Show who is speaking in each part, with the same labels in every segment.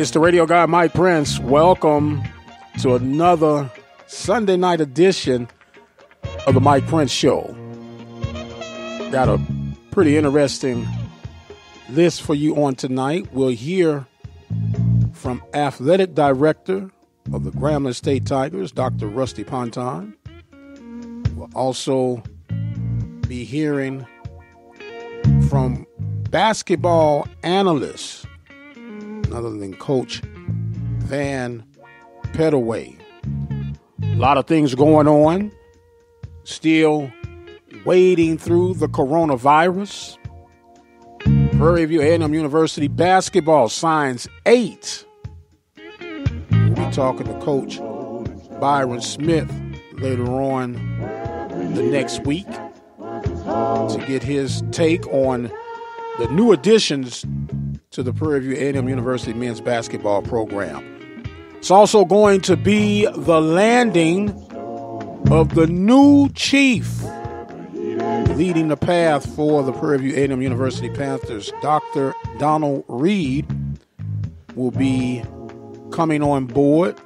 Speaker 1: It's the radio guy, Mike Prince. Welcome to another Sunday night edition of the Mike Prince Show. Got a pretty interesting list for you on tonight. We'll hear from athletic director of the Grambling State Tigers, Dr. Rusty Ponton. We'll also be hearing from basketball analyst, other than Coach Van Pettaway. A lot of things going on. Still wading through the coronavirus. Prairie View A&M University basketball signs eight. We'll talking to Coach Byron Smith later on the next week to get his take on the new additions to the Prairie View A&M University men's basketball program. It's also going to be the landing of the new chief leading the path for the Prairie View A&M University Panthers. Dr. Donald Reed will be coming on board,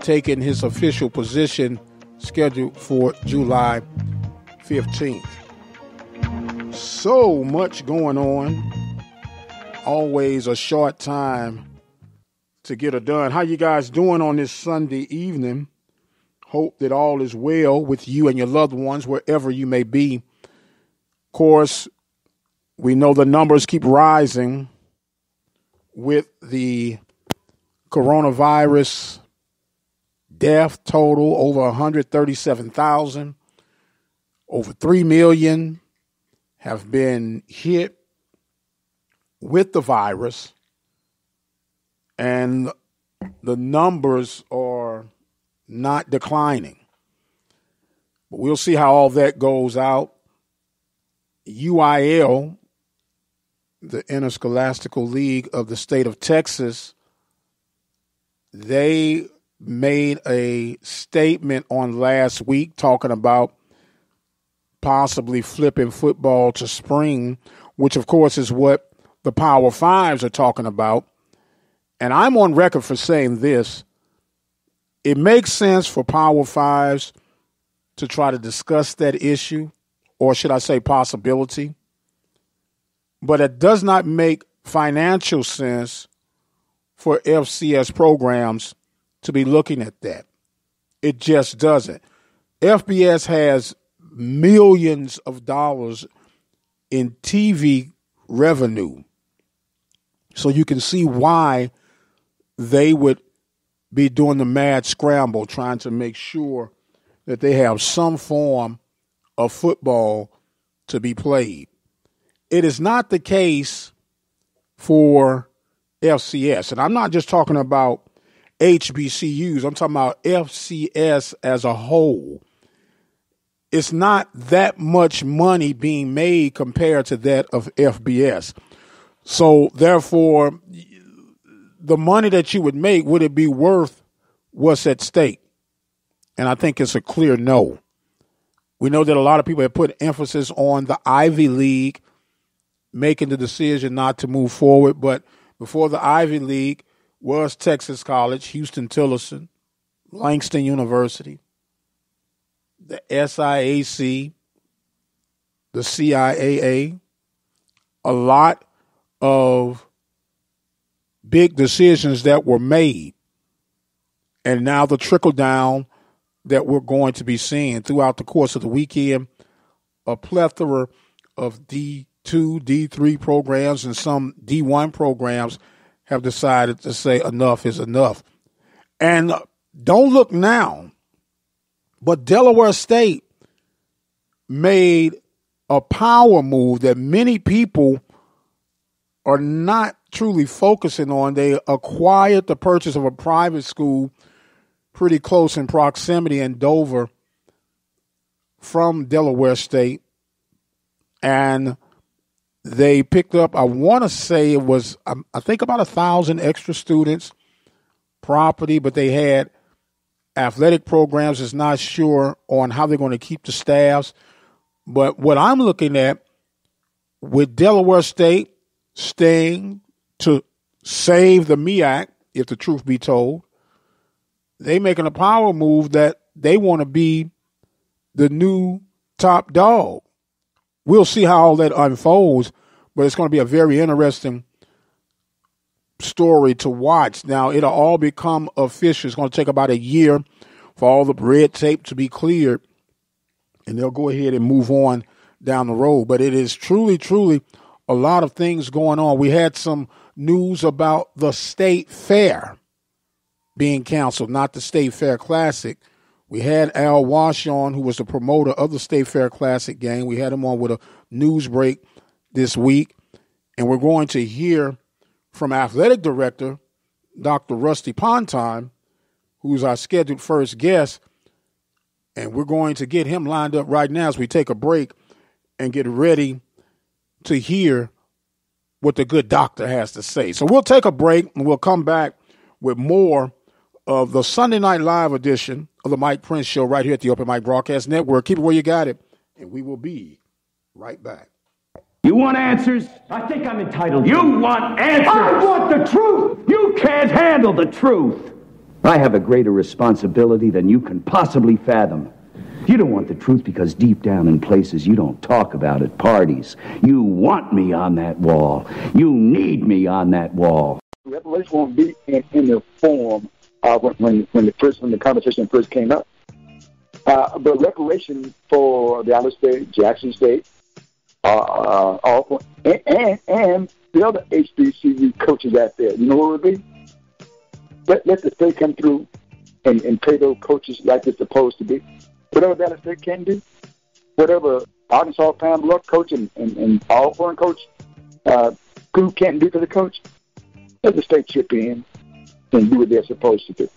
Speaker 1: taking his official position scheduled for July 15th. So much going on. Always a short time to get it done. How you guys doing on this Sunday evening? Hope that all is well with you and your loved ones wherever you may be. Of course, we know the numbers keep rising with the coronavirus death total over 137,000. Over 3 million have been hit with the virus. And the numbers are not declining. But we'll see how all that goes out. UIL, the Interscholastical League of the state of Texas, they made a statement on last week talking about possibly flipping football to spring, which of course is what the Power Fives are talking about. And I'm on record for saying this. It makes sense for Power Fives to try to discuss that issue, or should I say possibility. But it does not make financial sense for FCS programs to be looking at that. It just doesn't. FBS has millions of dollars in TV revenue. So you can see why they would be doing the mad scramble trying to make sure that they have some form of football to be played. It is not the case for FCS. And I'm not just talking about HBCUs, I'm talking about FCS as a whole. It's not that much money being made compared to that of FBS. So, therefore, the money that you would make, would it be worth what's at stake? And I think it's a clear no. We know that a lot of people have put emphasis on the Ivy League making the decision not to move forward, but before the Ivy League was Texas College, Huston-Tillotson, Langston University, the SIAC, the CIAA, a lot of big decisions that were made. And now the trickle down that we're going to be seeing throughout the course of the weekend, a plethora of D2, D3 programs and some D1 programs have decided to say enough is enough. And don't look now, but Delaware State made a power move that many people are not truly focusing on. They acquired the purchase of a private school pretty close in proximity in Dover from Delaware State. And they picked up, I want to say it was, um, I think about a thousand extra students, property, but they had athletic programs. Is not sure on how they're going to keep the staffs. But what I'm looking at with Delaware State staying to save the MEAC, if the truth be told. They making a power move that they want to be the new top dog. We'll see how all that unfolds, but it's going to be a very interesting story to watch. Now, it'll all become official. It's going to take about a year for all the red tape to be cleared, and they'll go ahead and move on down the road. But it is truly, truly a lot of things going on. We had some news about the state fair being canceled, not the state fair classic. We had Al Wash on, who was the promoter of the State Fair Classic game. We had him on with a news break this week, and we're going to hear from athletic director Dr. Rusty Ponton, who's our scheduled first guest, and we're going to get him lined up right now as we take a break and get ready to hear what the good doctor has to say. So we'll take a break and we'll come back with more of the Sunday Night Live edition of the Mike Prince Show right here at the Open Mic Broadcast Network. Keep it where you got it, and we will be right back.
Speaker 2: You want answers?
Speaker 3: I think I'm entitled.
Speaker 2: You want answers?
Speaker 3: I want the truth.
Speaker 2: You can't handle the truth. I have a greater responsibility than you can possibly fathom. You don't want the truth because deep down in places you don't talk about at parties, you want me on that wall. You need me on that wall.
Speaker 4: Revelation won't be in, in the form uh, when when the first when the conversation first came up. Uh, but reparation for the Dallas State, Jackson State, uh, uh, and, and, and the other HBCU coaches out there. You know what it would be? Let, let the state come through and, and pay those coaches like they're supposed to be. Whatever Dallas State can do, whatever Arkansas Pam coach and, and, and foreign coach uh, group can't do for the coach, let the state chip in and do what they're supposed to do.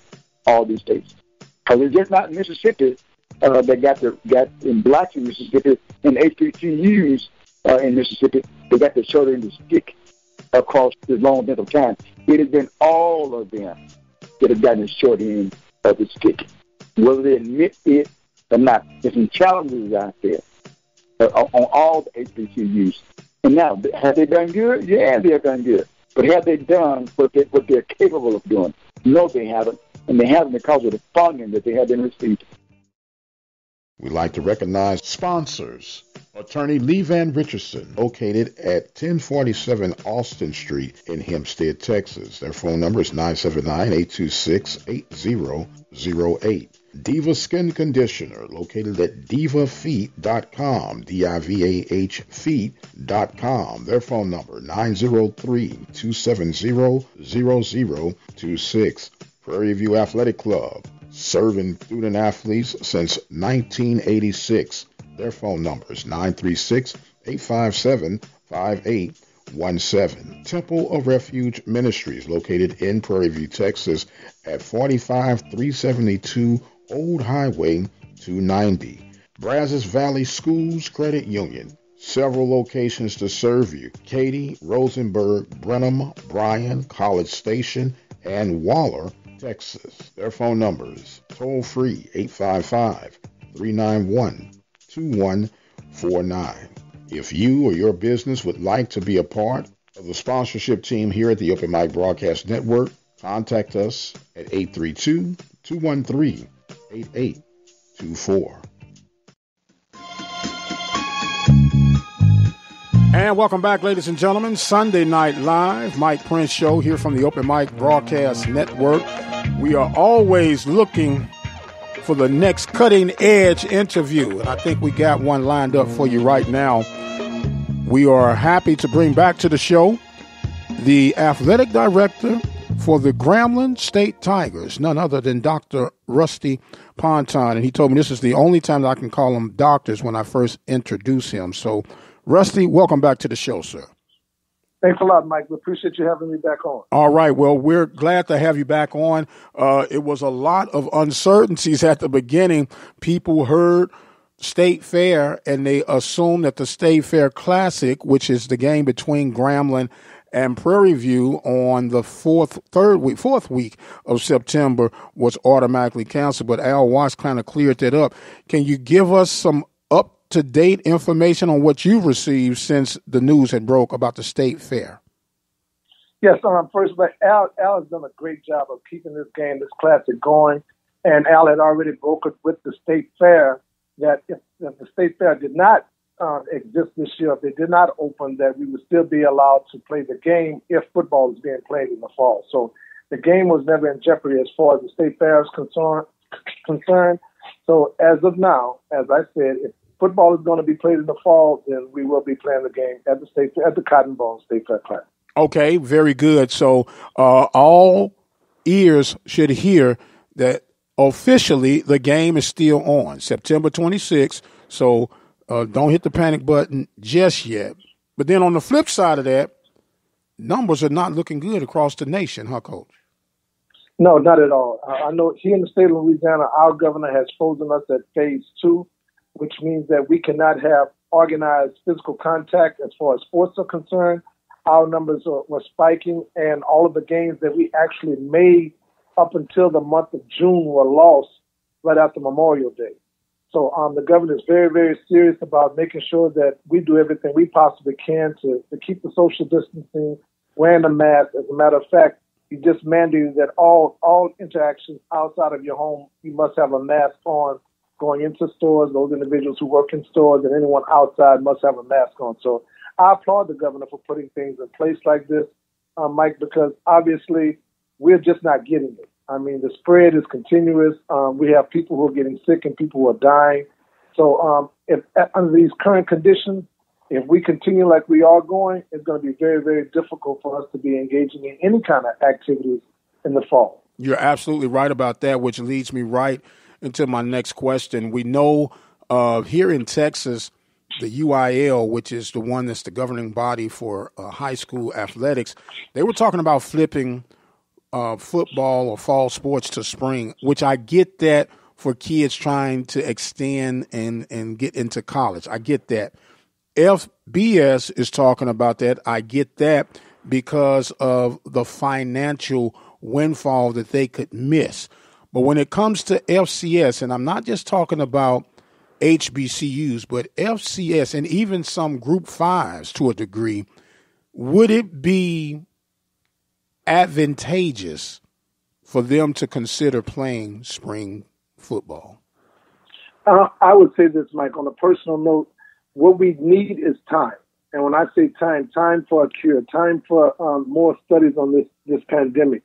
Speaker 4: All these states, because it's just not Mississippi uh, that got the got in blacks in Mississippi and HBCUs uh, in Mississippi. They got the shoulder in the stick across the long length of time. It has been all of them that have gotten the short end of the stick, whether they admit it or not. Some challenges out there on all the HBCUs. And now, have they done good? Yeah, they have done good. But have they done what, they, what they're capable of doing? No, they haven't. And they haven't because of the funding that they have been receiving.
Speaker 5: We'd like to recognize sponsors. Attorney Lee Van Richardson, located at 1047 Austin Street in Hempstead, Texas. Their phone number is 979 826 8008. Diva Skin Conditioner, located at divafeet.com, D-I-V-A-H feet.com. Their phone number, 903-270-0026. Prairie View Athletic Club, serving student athletes since 1986. Their phone number is 936-857-5817. Temple of Refuge Ministries, located in Prairie View, Texas, at 45372 Old Highway 290. Brazos Valley Schools Credit Union. Several locations to serve you. Katy, Rosenberg, Brenham, Bryan, College Station, and Waller, Texas. Their phone numbers toll free 855 391 2149. If you or your business would like to be a part of the sponsorship team here at the Open Mic Broadcast Network, contact us at 832 213 8824.
Speaker 1: And welcome back, ladies and gentlemen. Sunday Night Live, Mike Prince Show here from the Open Mic Broadcast Network. We are always looking for the next cutting edge interview, and I think we got one lined up for you right now. We are happy to bring back to the show the athletic director for the Grambling State Tigers, none other than Dr. Rusty Ponton. And he told me this is the only time that I can call him doctors when I first introduce him. So, Rusty, welcome back to the show, sir.
Speaker 6: Thanks a lot, Mike. We appreciate you having me back on.
Speaker 1: All right. Well, we're glad to have you back on. Uh, it was a lot of uncertainties at the beginning. People heard State Fair and they assumed that the State Fair Classic, which is the game between Grambling and Prairie View on the fourth, third week, fourth week of September was automatically canceled. But Al Watts kind of cleared that up. Can you give us some up to date information on what you've received since the news had broke about the state fair?
Speaker 6: Yes, um, first all, Al, Al has done a great job of keeping this game, this classic going. And Al had already brokered with the state fair that if, if the state fair did not uh, exist this year, if they did not open, that we would still be allowed to play the game if football is being played in the fall. So the game was never in jeopardy as far as the state fair is concerned. concerned. So as of now, as I said, if football is going to be played in the fall, then we will be playing the game at the state at the Cotton Bowl State Fair Class.
Speaker 1: Okay, very good. So uh, all ears should hear that officially the game is still on September 26th. So uh, don't hit the panic button just yet. But then on the flip side of that, numbers are not looking good across the nation, huh, Coach?
Speaker 6: No, not at all. I know here in the state of Louisiana, our governor has frozen us at phase two, which means that we cannot have organized physical contact as far as sports are concerned our numbers were, were spiking, and all of the games that we actually made up until the month of June were lost right after Memorial Day. So um, the governor is very, very serious about making sure that we do everything we possibly can to, to keep the social distancing, wearing a mask. As a matter of fact, he just mandated that all all interactions outside of your home, you must have a mask on. Going into stores, those individuals who work in stores, and anyone outside must have a mask on. So I applaud the governor for putting things in place like this, um, Mike, because obviously we're just not getting it. I mean, the spread is continuous. Um, we have people who are getting sick and people who are dying. So, um, if under these current conditions, if we continue like we are going, it's going to be very, very difficult for us to be engaging in any kind of activities in the fall.
Speaker 1: You're absolutely right about that, which leads me right into my next question. We know uh, here in Texas, the UIL, which is the one that's the governing body for uh, high school athletics, they were talking about flipping uh, football or fall sports to spring, which I get that for kids trying to extend and, and get into college. I get that. FBS is talking about that. I get that because of the financial windfall that they could miss. But when it comes to FCS, and I'm not just talking about HBCUs, but FCS and even some Group Fives to a degree, would it be advantageous for them to consider playing spring football?
Speaker 6: Uh, I would say this, Mike. On a personal note, what we need is time. And when I say time, time for a cure, time for um, more studies on this this pandemic.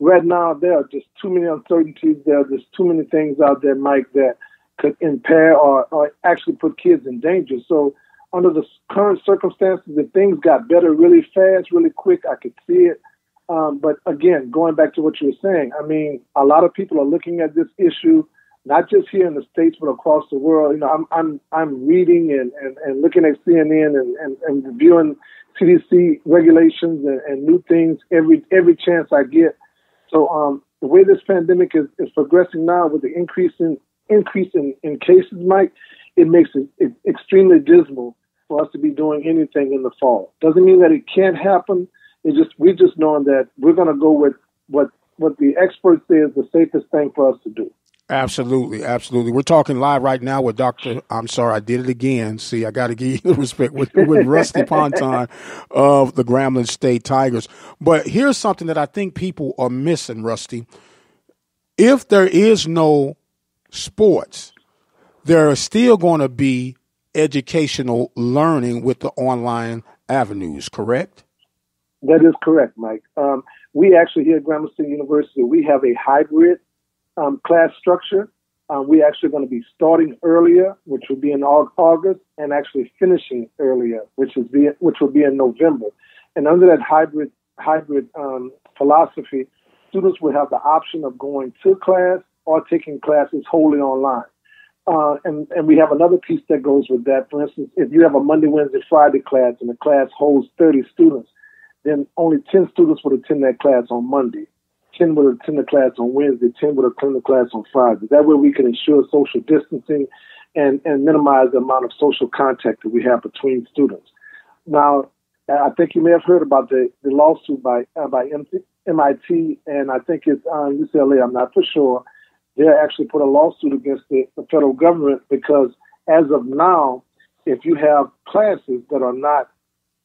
Speaker 6: Right now, there are just too many uncertainties. There are just too many things out there, Mike, that could impair or, or actually put kids in danger. So, under the current circumstances, if things got better really fast, really quick, I could see it. Um, but again, going back to what you were saying, I mean, a lot of people are looking at this issue, not just here in the states, but across the world. You know, I'm I'm I'm reading and, and, and looking at CNN and, and, and reviewing CDC regulations and, and new things every every chance I get. So um, the way this pandemic is, is progressing now, with the increase in increase in, in cases, Mike, it makes it, it extremely dismal for us to be doing anything in the fall. Doesn't mean that it can't happen. It's just we're just knowing that we're going to go with what what the experts say is the safest thing for us to do.
Speaker 1: Absolutely, absolutely. We're talking live right now with Doctor. I'm sorry, I did it again. See, I got to give you the respect with, with Rusty Ponton of the Grambling State Tigers. But here's something that I think people are missing, Rusty. If there is no sports, there are still going to be educational learning with the online avenues, correct?
Speaker 6: That is correct, Mike. Um, we actually here at State University, we have a hybrid um, class structure. Um, we're actually going to be starting earlier, which will be in August, and actually finishing earlier, which is be, which will be in November. And under that hybrid hybrid um, philosophy, students will have the option of going to class or taking classes wholly online. Uh, and, and we have another piece that goes with that. For instance, if you have a Monday, Wednesday, Friday class and the class holds 30 students, then only 10 students would attend that class on Monday. 10 would attend the class on Wednesday, 10 would attend the class on Friday. That way we can ensure social distancing and, and minimize the amount of social contact that we have between students. Now, I think you may have heard about the, the lawsuit by uh, by MIT and I think it's uh, UCLA. I'm not for sure they actually put a lawsuit against the, the federal government because as of now, if you have classes that are not,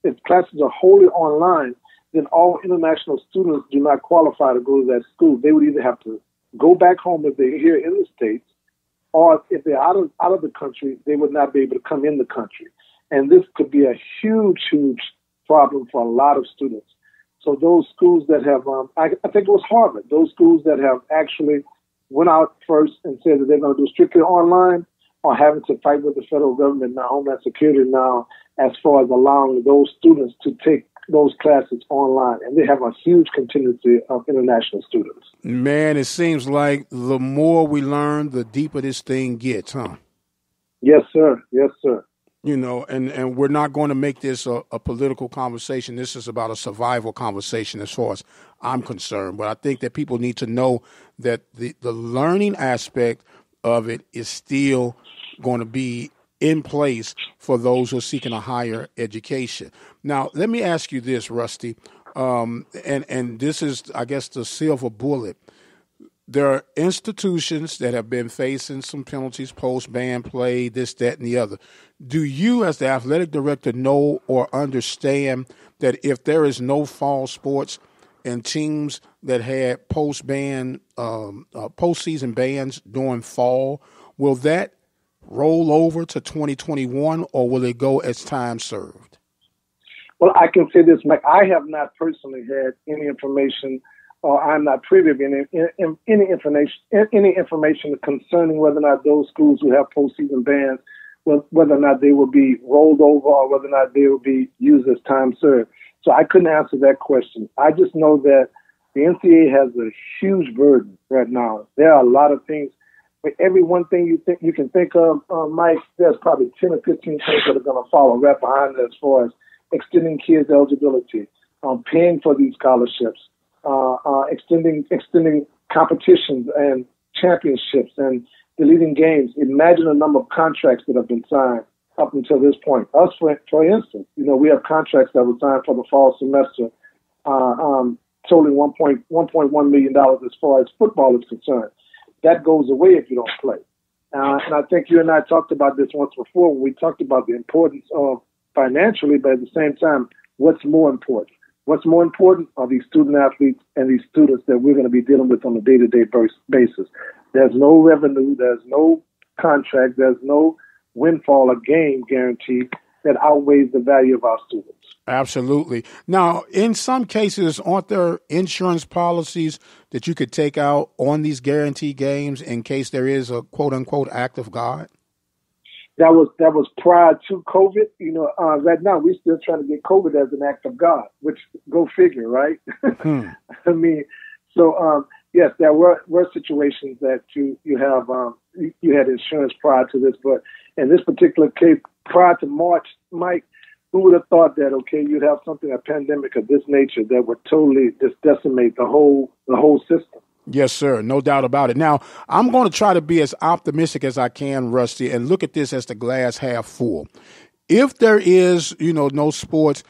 Speaker 6: if classes are wholly online, then all international students do not qualify to go to that school. They would either have to go back home if they're here in the States, or if they're out of out of the country, they would not be able to come in the country. And this could be a huge, huge problem for a lot of students. So those schools that have, um, I, I think it was Harvard, those schools that have actually went out first and said that they're going to do strictly online are having to fight with the federal government now, Homeland Security now, as far as allowing those students to take those classes online, and they have a huge contingency of international students.
Speaker 1: Man, it seems like the more we learn, the deeper this thing gets, huh?
Speaker 6: Yes, sir. Yes, sir.
Speaker 1: You know, and, and we're not going to make this a, a political conversation. This is about a survival conversation as far as I'm concerned. But I think that people need to know that the, the learning aspect of it is still going to be in place for those who are seeking a higher education. Now, let me ask you this, Rusty, um, and and this is, I guess, the silver bullet. There are institutions that have been facing some penalties post ban play, this, that, and the other. Do you, as the athletic director, know or understand that if there is no fall sports and teams that had post ban, um, uh, postseason bans during fall, will that roll over to 2021 or will it go as time served?
Speaker 6: Well, I can say this, Mike. I have not personally had any information, or I'm not privy to any, any information, any information concerning whether or not those schools who have postseason bans, whether or not they will be rolled over or whether or not they will be used as time served. So I couldn't answer that question. I just know that the NCAA has a huge burden right now. There are a lot of things every one thing you think you can think of, uh, Mike, there's probably 10 or 15 things that are going to follow right behind it as far as extending kids' eligibility, um, paying for these scholarships, uh, uh, extending extending competitions and championships and deleting games. Imagine the number of contracts that have been signed up until this point. Us, for, for instance, you know, we have contracts that were signed for the fall semester, uh, um, totaling $1.1 million as far as football is concerned that goes away if you don't play. Uh, and I think you and I talked about this once before when we talked about the importance of financially, but at the same time, what's more important? What's more important are these student athletes and these students that we're going to be dealing with on a day to day basis. There's no revenue, there's no contract, there's no windfall or game guarantee that outweighs the value of our students.
Speaker 1: Absolutely. Now, in some cases, aren't there insurance policies that you could take out on these guarantee games in case there is a quote unquote act of God?
Speaker 6: That was that was prior to COVID. You know, uh, right now we're still trying to get COVID as an act of God, which go figure, right? Hmm. I mean, so um, yes, there were were situations that you you have um, you had insurance prior to this, but in this particular case, prior to March, Mike, who would have thought that okay, you'd have something a pandemic of this nature that would totally just decimate the whole the whole system.
Speaker 1: Yes, sir. No doubt about it. Now, I'm going to try to be as optimistic as I can, Rusty, and look at this as the glass half full. If there is, you know, no sports,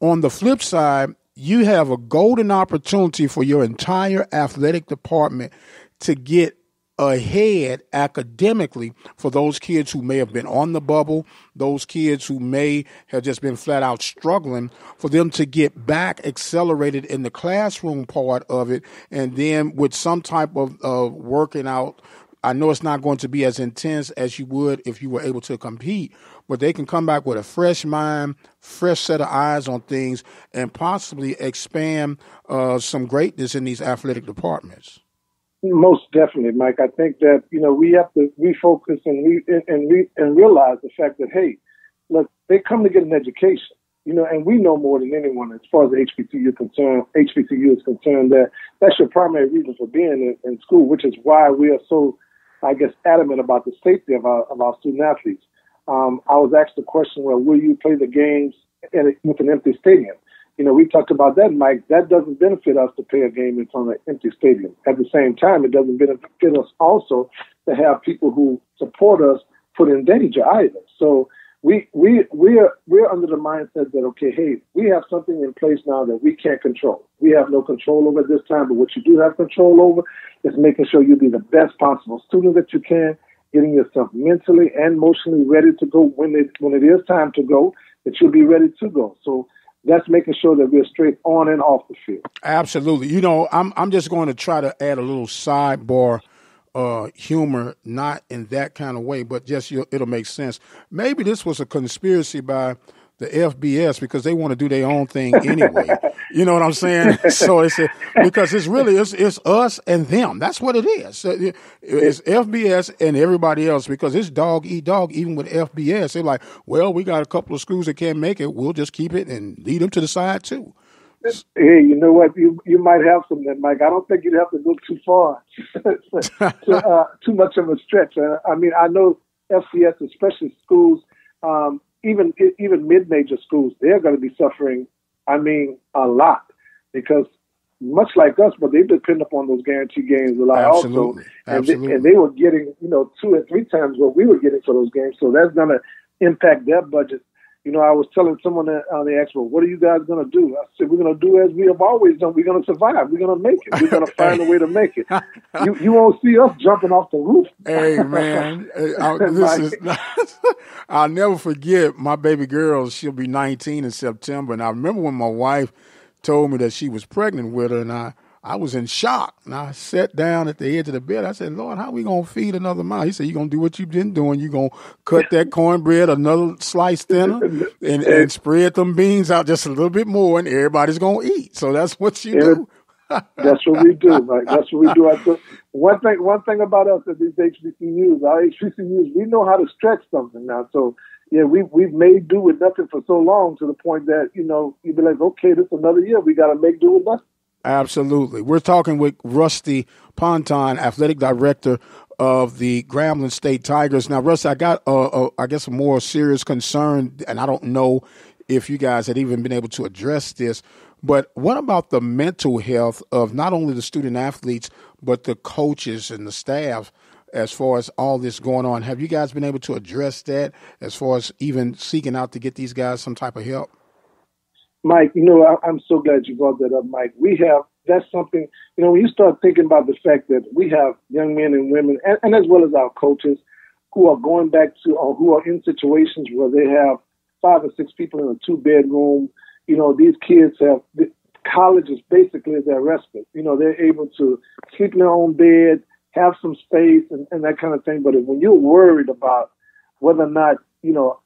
Speaker 1: on the flip side, you have a golden opportunity for your entire athletic department to get ahead academically for those kids who may have been on the bubble, those kids who may have just been flat out struggling, for them to get back accelerated in the classroom part of it, and then with some type of uh, working out. I know it's not going to be as intense as you would if you were able to compete, but they can come back with a fresh mind, fresh set of eyes on things, and possibly expand uh, some greatness in these athletic departments.
Speaker 6: Most definitely, Mike. I think that you know we have to refocus and re, and re, and realize the fact that hey, look, they come to get an education, you know, and we know more than anyone as far as HBCU concerned. HBCU is concerned that that's your primary reason for being in, in school, which is why we are so, I guess, adamant about the safety of our of our student athletes. Um, I was asked the question, well, will you play the games in, with an empty stadium? You know, we talked about that, Mike. That doesn't benefit us to play a game in front of an empty stadium. At the same time, it doesn't benefit us also to have people who support us put in danger either. So we we we are we're under the mindset that okay, hey, we have something in place now that we can't control. We have no control over this time, but what you do have control over is making sure you be the best possible student that you can, getting yourself mentally and emotionally ready to go when it when it is time to go, that you'll be ready to go. So that's making sure that we're straight on and off the field.
Speaker 1: Absolutely. You know, I'm I'm just going to try to add a little sidebar uh, humor, not in that kind of way, but just it'll make sense. Maybe this was a conspiracy by the FBS because they want to do their own thing anyway. you know what I'm saying? So it's a, because it's really it's, it's us and them. That's what it is. It's FBS and everybody else because it's dog eat dog. Even with FBS, they're like, well, we got a couple of schools that can't make it. We'll just keep it and lead them to the side too.
Speaker 6: Hey, you know what? You you might have some that, Mike. I don't think you'd have to go too far, to, uh, too much of a stretch. Uh, I mean, I know FCS, especially schools. Um, even even mid major schools, they're going to be suffering. I mean, a lot because much like us, but they depend upon those guarantee games a lot
Speaker 1: Absolutely.
Speaker 6: also, and they, and they were getting you know two and three times what we were getting for those games. So that's going to impact their budget. You know, I was telling someone that on the expo, what are you guys going to do? I said, we're going to do as we have always done. We're going to survive. We're going to make it. We're going to find a way to make it. You, you won't see us jumping off the roof.
Speaker 1: Hey man, I, this is. I'll never forget my baby girl. She'll be 19 in September, and I remember when my wife told me that she was pregnant with her, and I I was in shock. And I sat down at the edge of the bed. I said, Lord, how we going to feed another mouth? He said, you're going to do what you've been doing. You're going to cut that cornbread another slice thinner and, and spread them beans out just a little bit more, and everybody's going to eat. So that's what you do.
Speaker 6: That's what we do, right? That's what we do. One thing, one thing about us at these HBCUs, our HBCUs, we know how to stretch something now. So yeah, we've we've made do with nothing for so long to the point that you know you'd be like, okay, this is another year. We got to make do with nothing.
Speaker 1: Absolutely. We're talking with Rusty Ponton, athletic director of the Grambling State Tigers. Now, Rusty, I got, uh, uh, I guess, a more serious concern, and I don't know if you guys had even been able to address this, but what about the mental health of not only the student athletes, but the coaches and the staff as far as all this going on? Have you guys been able to address that as far as even seeking out to get these guys some type of help?
Speaker 6: Mike, you know, I, am so glad you brought that up, Mike. We have, that's something, you know, when you start thinking about the fact that we have young men and women, and, and as well as our coaches, who are going back to, or who are in situations where they have five or six people in a two bedroom, you know, these kids have, college is basically their respite. You know, they're able to sleep in their own bed, have some space, and, and that kind of thing. But when you're worried about whether or not, you know,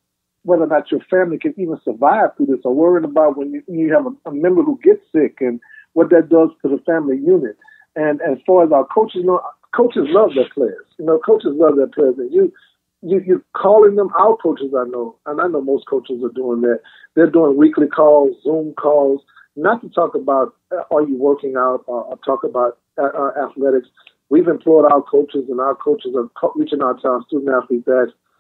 Speaker 6: whether or not your family can even survive through this, or worrying about when you, you have a, a, member who gets sick and what that does to the family unit. And as far as our coaches, know, coaches love their players. You know, coaches love their players. And you, you, you're calling them. Our coaches, I know, and I know most coaches are doing that. They're doing weekly calls, Zoom calls, not to talk about uh, are you working out or, or talk about uh, uh, athletics. We've employed our coaches, and our coaches are reaching out to our student athletes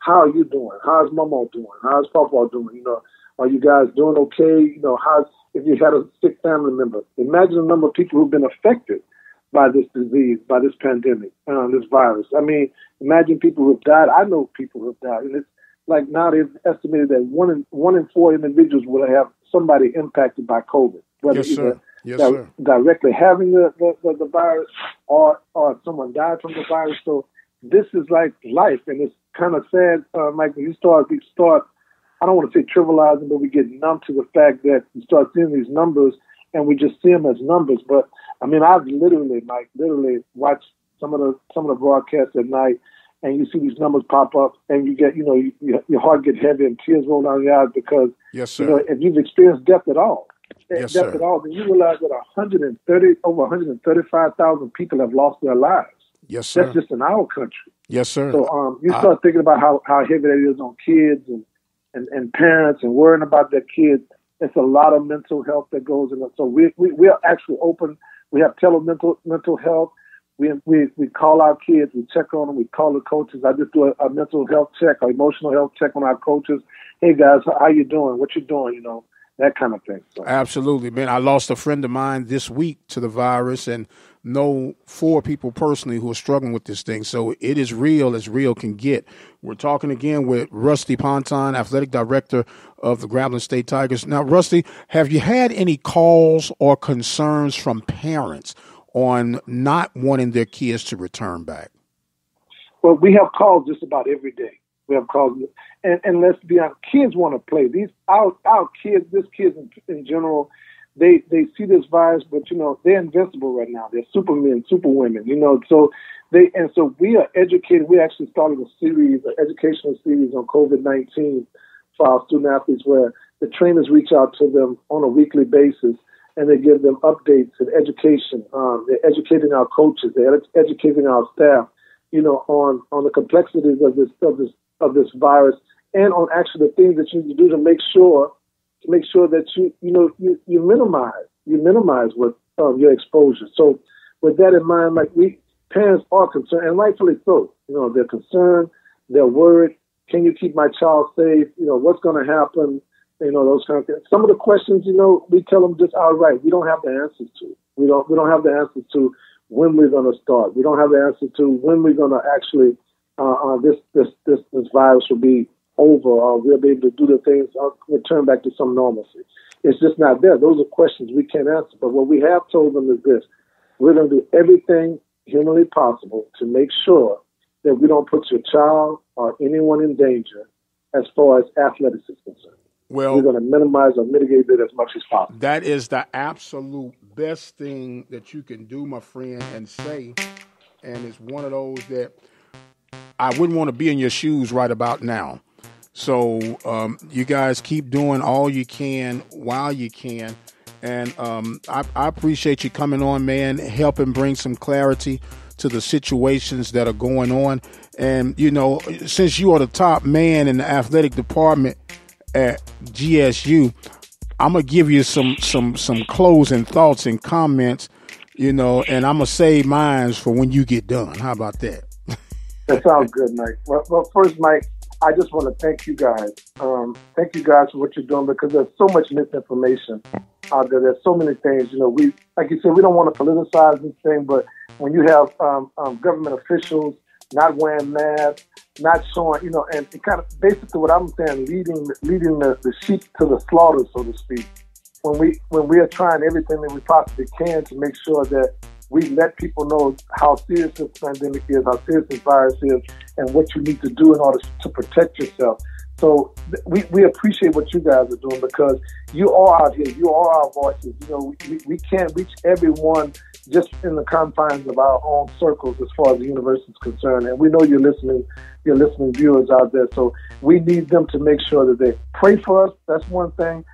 Speaker 6: how are you doing? How's Mama doing? How's Papa doing? You know, are you guys doing okay? You know, how's if you had a sick family member? Imagine the number of people who've been affected by this disease, by this pandemic, uh, this virus. I mean, imagine people who've died. I know people who've died, and it's like now they've estimated that one in one in four individuals will have somebody impacted by COVID, whether
Speaker 1: yes,
Speaker 6: either
Speaker 1: yes,
Speaker 6: di- directly having the, the, the, the virus or or someone died from the virus. So this is like life, and it's kind of sad, uh, Mike. When you start, we start. I don't want to say trivializing, but we get numb to the fact that you start seeing these numbers, and we just see them as numbers. But I mean, I've literally, Mike, literally watched some of the some of the broadcasts at night, and you see these numbers pop up, and you get, you know, you, your heart get heavy and tears roll down your eyes because,
Speaker 1: yes, sir.
Speaker 6: you know, if you've experienced death at all,
Speaker 1: yes,
Speaker 6: death
Speaker 1: sir.
Speaker 6: at all, then you realize that 130 over 135,000 people have lost their lives.
Speaker 1: Yes, sir.
Speaker 6: That's just in our country.
Speaker 1: Yes, sir.
Speaker 6: So um, you start thinking about how, how heavy that is on kids and, and, and parents and worrying about their kids. It's a lot of mental health that goes in it. So we, we, we are actually open. We have telemental mental health. We, we, we call our kids, we check on them, we call the coaches. I just do a, a mental health check, a emotional health check on our coaches. Hey guys, how you doing? What you doing? You know, that kind of thing. So.
Speaker 1: Absolutely, man. I lost a friend of mine this week to the virus, and know four people personally who are struggling with this thing. So it is real as real can get. We're talking again with Rusty Ponton, athletic director of the Grambling State Tigers. Now, Rusty, have you had any calls or concerns from parents on not wanting their kids to return back?
Speaker 6: Well, we have calls just about every day. We have causes, and and let's be honest, kids want to play. These our our kids, this kids in, in general, they they see this virus, but you know they're invincible right now. They're supermen, superwomen. You know, so they and so we are educated. We actually started a series, an educational series on COVID nineteen for our student athletes, where the trainers reach out to them on a weekly basis and they give them updates and education. Um, they're educating our coaches. They're ed- educating our staff. You know, on on the complexities of this of this of this virus, and on actually the things that you need to do to make sure to make sure that you you know you, you minimize you minimize what um, your exposure. So, with that in mind, like we parents are concerned, and rightfully so. You know, they're concerned, they're worried. Can you keep my child safe? You know, what's going to happen? You know, those kind of things. Some of the questions, you know, we tell them just outright. We don't have the answers to. We don't. We don't have the answers to when we're going to start. We don't have the answer to when we're going to actually uh, uh, this this this this virus will be over, or we'll be able to do the things, uh, return back to some normalcy. It's just not there. Those are questions we can't answer. But what we have told them is this: we're going to do everything humanly possible to make sure that we don't put your child or anyone in danger as far as athletics is concerned.
Speaker 1: Well,
Speaker 6: we're going to minimize or mitigate it as much as possible.
Speaker 1: That is the absolute best thing that you can do, my friend, and say. And it's one of those that I wouldn't want to be in your shoes right about now. So um, you guys keep doing all you can while you can. And um, I, I, appreciate you coming on, man, helping bring some clarity to the situations that are going on. And, you know, since you are the top man in the athletic department at GSU, I'm gonna give you some some some closing thoughts and comments, you know, and I'm gonna save mine for when you get done. How about that?
Speaker 6: that sounds good, Mike. Well, well, first, Mike, I just want to thank you guys. Um, thank you guys for what you're doing because there's so much misinformation out there. There's so many things. You know, we like you said, we don't want to politicize this thing, but when you have um, um, government officials not wearing masks, not showing, you know, and it kind of basically what I'm saying, leading leading the, the sheep to the slaughter, so to speak. When we when we are trying everything that we possibly can to make sure that we let people know how serious this pandemic is, how serious this virus is, and what you need to do in order to protect yourself. So we, we appreciate what you guys are doing because you are out here. You are our voices. You know, we, we can't reach everyone just in the confines of our own circles as far as the universe is concerned. And we know you're listening, you're listening viewers out there. So we need them to make sure that they pray for us. That's one thing.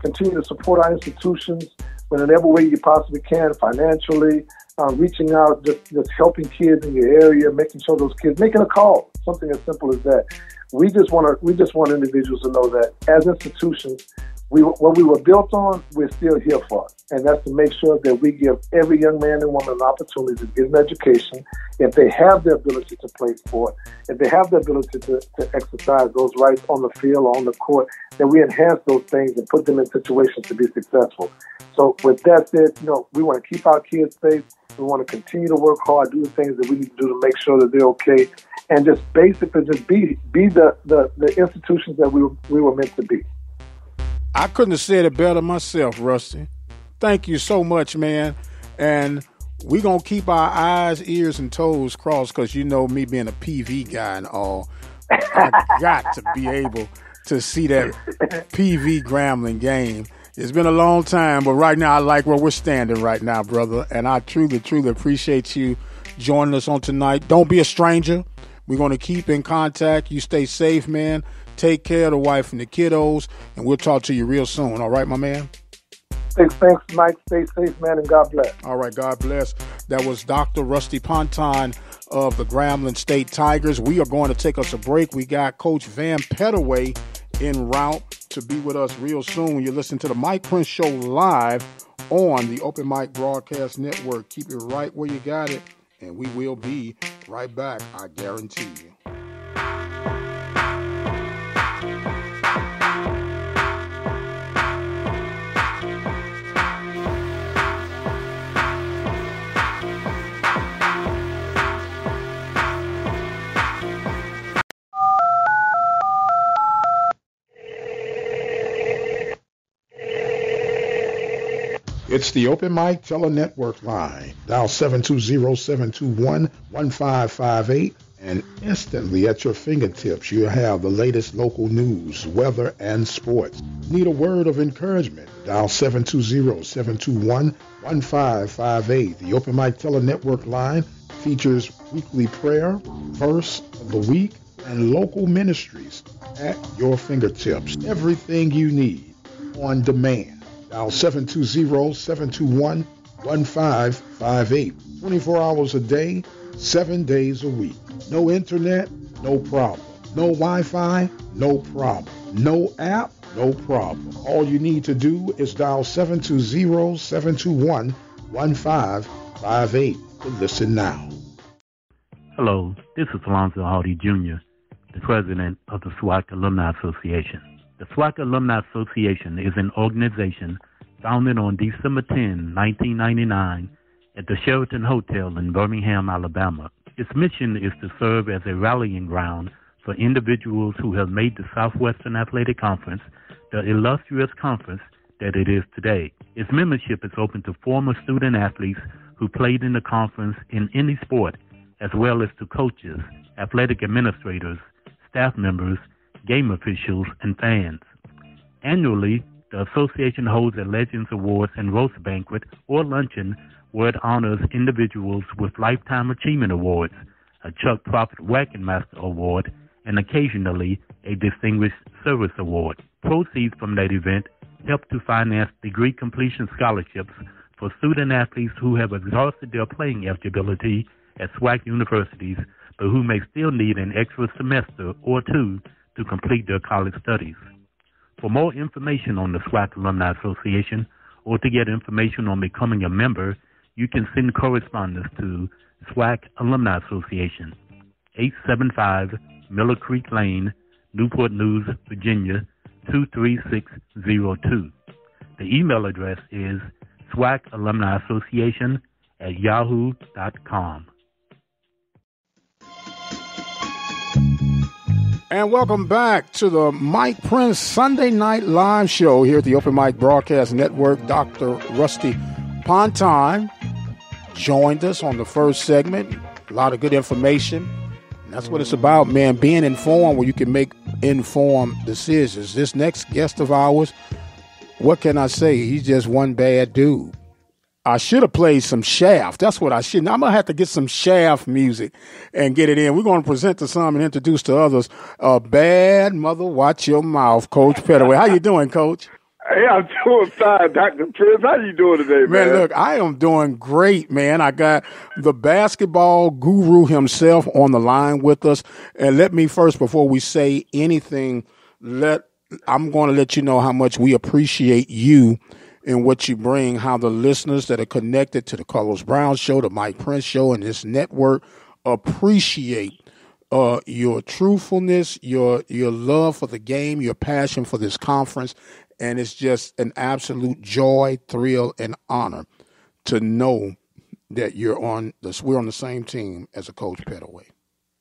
Speaker 6: Continue to support our institutions in whatever way you possibly can, financially, uh, reaching out, just, just helping kids in your area, making sure those kids, making a call, something as simple as that. We just want to, we just want individuals to know that as institutions, we, what we were built on, we're still here for. And that's to make sure that we give every young man and woman an opportunity to get an education. If they have the ability to play sport, if they have the ability to, to exercise those rights on the field or on the court, that we enhance those things and put them in situations to be successful. So with that said, you know, we want to keep our kids safe. We want to continue to work hard, do the things that we need to do to make sure that they're okay, and just basically just be be the, the, the institutions that we, we were meant to be.
Speaker 1: I couldn't have said it better myself, Rusty. Thank you so much, man. And we're going to keep our eyes, ears, and toes crossed because you know me being a PV guy and all. I got to be able to see that PV Grambling game. It's been a long time, but right now I like where we're standing right now, brother. And I truly, truly appreciate you joining us on tonight. Don't be a stranger. We're going to keep in contact. You stay safe, man. Take care of the wife and the kiddos, and we'll talk to you real soon. All right, my man?
Speaker 6: Thanks, thanks, Mike. Stay safe, man, and God bless.
Speaker 1: All right, God bless. That was Dr. Rusty Ponton of the Grambling State Tigers. We are going to take us a break. We got Coach Van Pettaway en route to be with us real soon. You're listening to the Mike Prince Show live on the Open Mic Broadcast Network. Keep it right where you got it, and we will be right back, I guarantee you.
Speaker 5: It's the Open Mic Tele Network line. Dial 720-721-1558 and instantly at your fingertips you have the latest local news, weather, and sports. Need a word of encouragement? Dial 720-721-1558. The Open Mic Teller Network line features weekly prayer, verse of the week, and local ministries at your fingertips. Everything you need on demand. Dial 720-721-1558. 24 hours a day, 7 days a week. No internet, no problem. No Wi-Fi, no problem. No app, no problem. All you need to do is dial 720-721-1558 to listen now.
Speaker 7: Hello, this is Alonzo Hardy Jr., the president of the SWAC Alumni Association. The SWAC Alumni Association is an organization founded on December 10, 1999, at the Sheraton Hotel in Birmingham, Alabama. Its mission is to serve as a rallying ground for individuals who have made the Southwestern Athletic Conference the illustrious conference that it is today. Its membership is open to former student athletes who played in the conference in any sport, as well as to coaches, athletic administrators, staff members, game officials, and fans. Annually, the association holds a Legends Awards and Roast Banquet or luncheon where it honors individuals with Lifetime Achievement Awards, a Chuck Prophet Wackenmaster Award, and occasionally a Distinguished Service Award. Proceeds from that event help to finance degree completion scholarships for student athletes who have exhausted their playing eligibility at SWAC universities, but who may still need an extra semester or two to complete their college studies. For more information on the SWAC Alumni Association or to get information on becoming a member, you can send correspondence to SWAC Alumni Association, 875 Miller Creek Lane, Newport News, Virginia, 23602. The email address is SWAC Alumni Association at yahoo.com.
Speaker 1: And welcome back to the Mike Prince Sunday Night Live Show here at the Open Mic Broadcast Network. Dr. Rusty Ponton joined us on the first segment. A lot of good information. That's what it's about, man. Being informed where you can make informed decisions. This next guest of ours, what can I say? He's just one bad dude. I should have played some Shaft. That's what I should. I'm gonna have to get some Shaft music and get it in. We're gonna present to some and introduce to others. A bad mother, watch your mouth, Coach Pettaway. How you doing, Coach?
Speaker 8: Hey, I'm doing fine, Dr. Prince. How you doing today, man?
Speaker 1: Man, look, I am doing great, man. I got the basketball guru himself on the line with us. And let me first, before we say anything, let I'm going to let you know how much we appreciate you and what you bring, how the listeners that are connected to the Carlos Brown Show, the Mike Prince Show, and this network appreciate uh, your truthfulness, your your love for the game, your passion for this conference, and it's just an absolute joy, thrill, and honor to know that you're on this. We're on the same team as a coach Pettaway.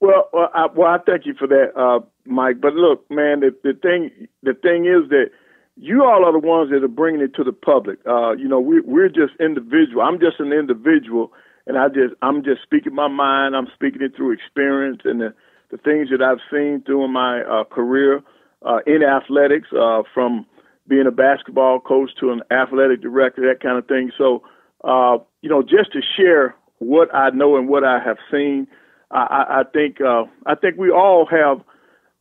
Speaker 8: Well, well, I, well, I thank you for that, uh, Mike. But look, man, the, the thing the thing is that you all are the ones that are bringing it to the public. Uh, you know, we, we're just individual. I'm just an individual, and I just I'm just speaking my mind. I'm speaking it through experience and the the things that I've seen through my uh, career uh, in athletics, uh, from being a basketball coach to an athletic director, that kind of thing. So, uh, you know, just to share what I know and what I have seen, I, I think uh, I think we all have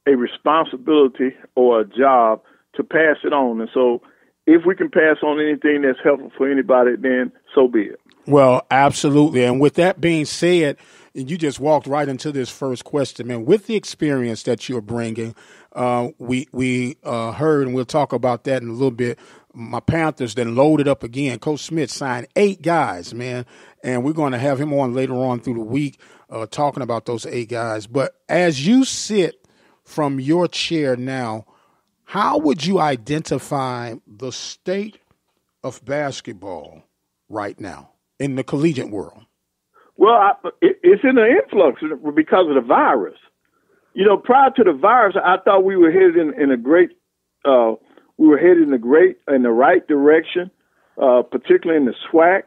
Speaker 8: a responsibility or a job to pass it on. And so, if we can pass on anything that's helpful for anybody, then so be it.
Speaker 1: Well, absolutely. And with that being said, you just walked right into this first question, man. With the experience that you're bringing, uh, we we uh, heard, and we'll talk about that in a little bit. My Panthers then loaded up again. Coach Smith signed eight guys, man, and we're going to have him on later on through the week, uh, talking about those eight guys. But as you sit from your chair now, how would you identify the state of basketball right now in the collegiate world?
Speaker 8: Well, I, it, it's in an influx because of the virus. You know, prior to the virus, I thought we were headed in, in a great, uh, we were headed in the great in the right direction, uh, particularly in the SWAC.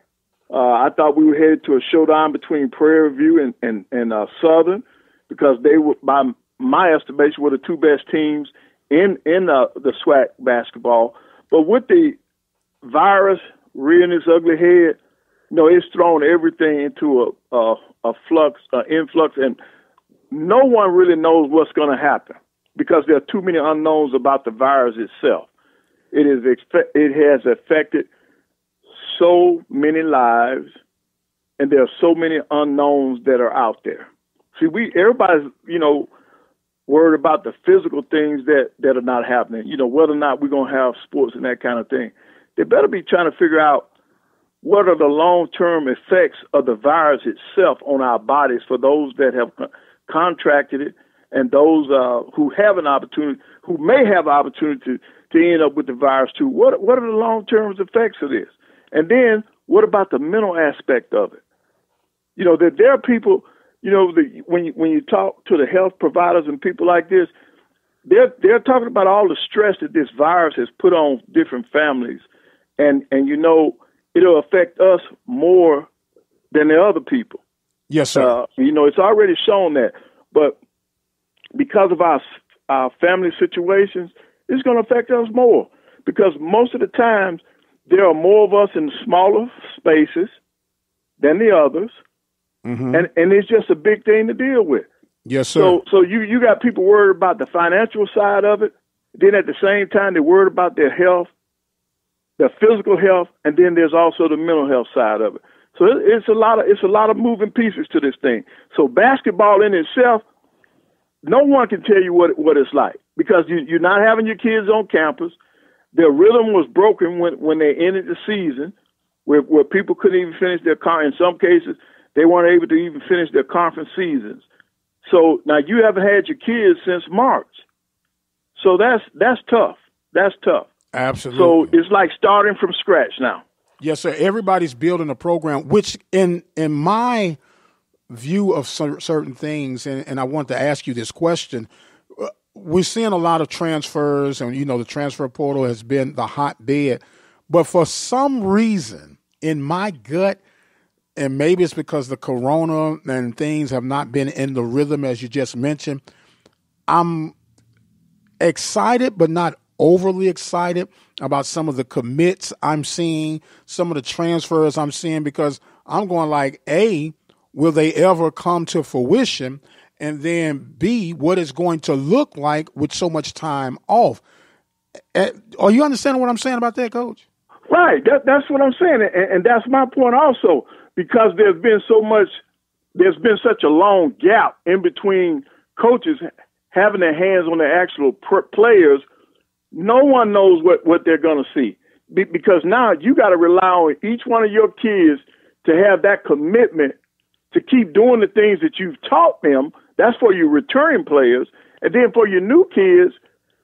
Speaker 8: Uh, I thought we were headed to a showdown between Prairie View and and, and uh, Southern. because they were, by my estimation, were the two best teams in in the, the SWAC basketball. But with the virus rearing its ugly head, you know, it's thrown everything into a a, a flux, an influx, and no one really knows what's going to happen because there are too many unknowns about the virus itself. It is it has affected so many lives, and there are so many unknowns that are out there. See, we everybody's you know worried about the physical things that that are not happening. You know whether or not we're gonna have sports and that kind of thing. They better be trying to figure out what are the long term effects of the virus itself on our bodies for those that have contracted it and those uh, who have an opportunity, who may have opportunity to, to end up with the virus too. What what are the long term effects of this? And then what about the mental aspect of it? You know, that there are people, you know, the, when you, when you talk to the health providers and people like this, they're they're talking about all the stress that this virus has put on different families, and and you know it'll affect us more than the other people.
Speaker 1: Yes, sir.
Speaker 8: Uh, you know, it's already shown that, but because of our our family situations, it's going to affect us more because most of the times there are more of us in smaller spaces than the others,
Speaker 1: mm-hmm.
Speaker 8: and and it's just a big thing to deal with.
Speaker 1: Yes, sir.
Speaker 8: So so you you got people worried about the financial side of it. Then at the same time they're worried about their health, their physical health, and then there's also the mental health side of it. So it's a lot of it's a lot of moving pieces to this thing. So basketball in itself, no one can tell you what what it's like because you, you're not having your kids on campus. Their rhythm was broken when when they ended the season, where where people couldn't even finish their car. In some cases, they weren't able to even finish their conference seasons. So now you haven't had your kids since March. So that's that's tough. That's tough.
Speaker 1: Absolutely.
Speaker 8: So it's like starting from scratch now.
Speaker 1: Yes, sir. Everybody's building a program, which in in my view of certain things, and, and I want to ask you this question. Uh, we're seeing a lot of transfers, and you know the transfer portal has been the hotbed. But for some reason, in my gut, and maybe it's because the corona and things have not been in the rhythm as you just mentioned, I'm excited but not overly excited about some of the commits I'm seeing, some of the transfers I'm seeing, because I'm going like, A, will they ever come to fruition? And then B, what it's going to look like with so much time off. Eh, are you understanding what I'm saying about that, Coach?
Speaker 8: Right. That, that's what I'm saying. And, and that's my point also, because there's been so much, there's been such a long gap in between coaches having their hands on the actual players no one knows what, what they're going to see Be- because now you got to rely on each one of your kids to have that commitment to keep doing the things that you've taught them. That's for your returning players. And then for your new kids,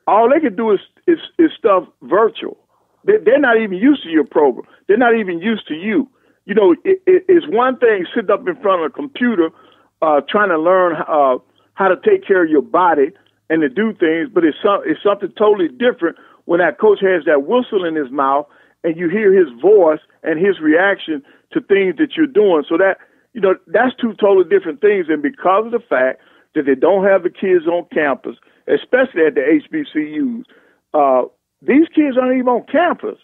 Speaker 8: all they can do is, is, is stuff virtual. They, they're not even used to your program. They're not even used to you. You know, it, it, it's one thing sitting up in front of a computer uh, trying to learn uh, how to take care of your body and to do things, but it's some, it's something totally different when that coach has that whistle in his mouth and you hear his voice and his reaction to things that you're doing. So that you know that's two totally different things, and because of the fact that they don't have the kids on campus, especially at the HBCUs, uh, these kids aren't even on campus.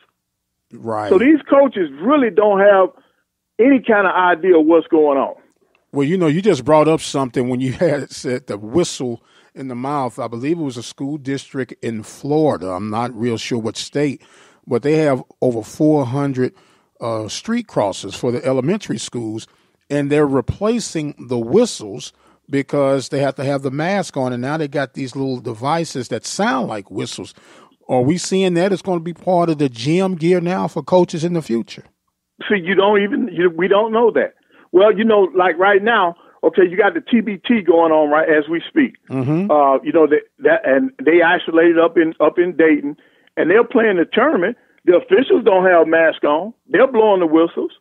Speaker 1: Right.
Speaker 8: So these coaches really don't have any kind of idea of what's going on.
Speaker 1: Well, you know, you just brought up something when you had said the whistle in the mouth. I believe it was a school district in Florida. I'm not real sure what state, but they have over 400 uh, street crosses for the elementary schools, and they're replacing the whistles because they have to have the mask on, and now they got these little devices that sound like whistles. Are we seeing that it's going to be part of the gym gear now for coaches in the future?
Speaker 8: See, you don't even you, we don't know that. Well, you know, like right now, okay, you got the TBT going on right as we speak.
Speaker 1: Mm-hmm.
Speaker 8: Uh, you know that that and they isolated up in up in Dayton, and they're playing the tournament. The officials don't have masks on. They're blowing the whistles.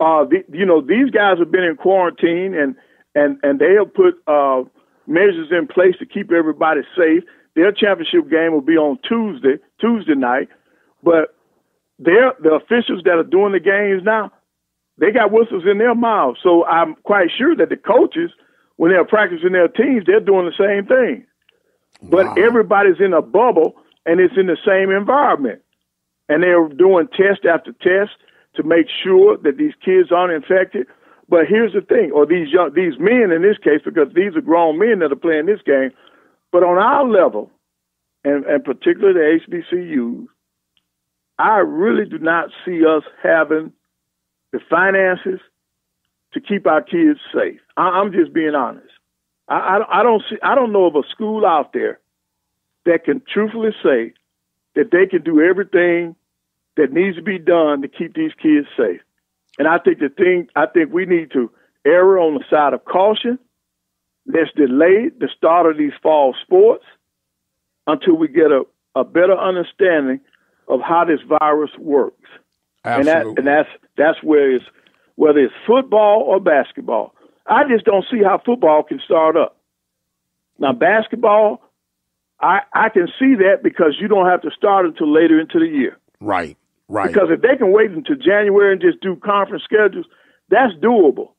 Speaker 8: Uh, the, you know these guys have been in quarantine, and and and they have put uh, measures in place to keep everybody safe. Their championship game will be on Tuesday, Tuesday night, but they're the officials that are doing the games now they got whistles in their mouths. So I'm quite sure that the coaches, when they're practicing their teams, they're doing the same thing. But
Speaker 1: Wow.
Speaker 8: everybody's in a bubble and it's in the same environment. And they're doing test after test to make sure that these kids aren't infected. But here's the thing, or these young these men in this case, because these are grown men that are playing this game. But on our level, and, and particularly the HBCUs, I really do not see us having the finances to keep our kids safe. I, I'm just being honest. I, I, don't- I don't see. I don't know of a school out there that can truthfully say that they can do everything that needs to be done to keep these kids safe. And I think the thing. I think we need to err on the side of caution. Let's delay the start of these fall sports until we get a, a better understanding of how this virus works. And that and that's that's where it's whether it's football or basketball. I just don't see how football can start up. Now basketball, I I can see that because you don't have to start until later into the year.
Speaker 1: right. Right.
Speaker 8: Because if they can wait until January and just do conference schedules, that's doable.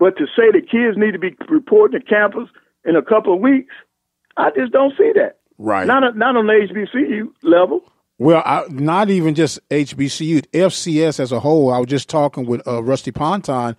Speaker 8: But to say the kids need to be reporting to campus in a couple of weeks, I just don't see that.
Speaker 1: right.
Speaker 8: Not a, not on the HBCU level.
Speaker 1: Well, I, not even just HBCU, FCS as a whole. I was just talking with uh, Rusty Ponton,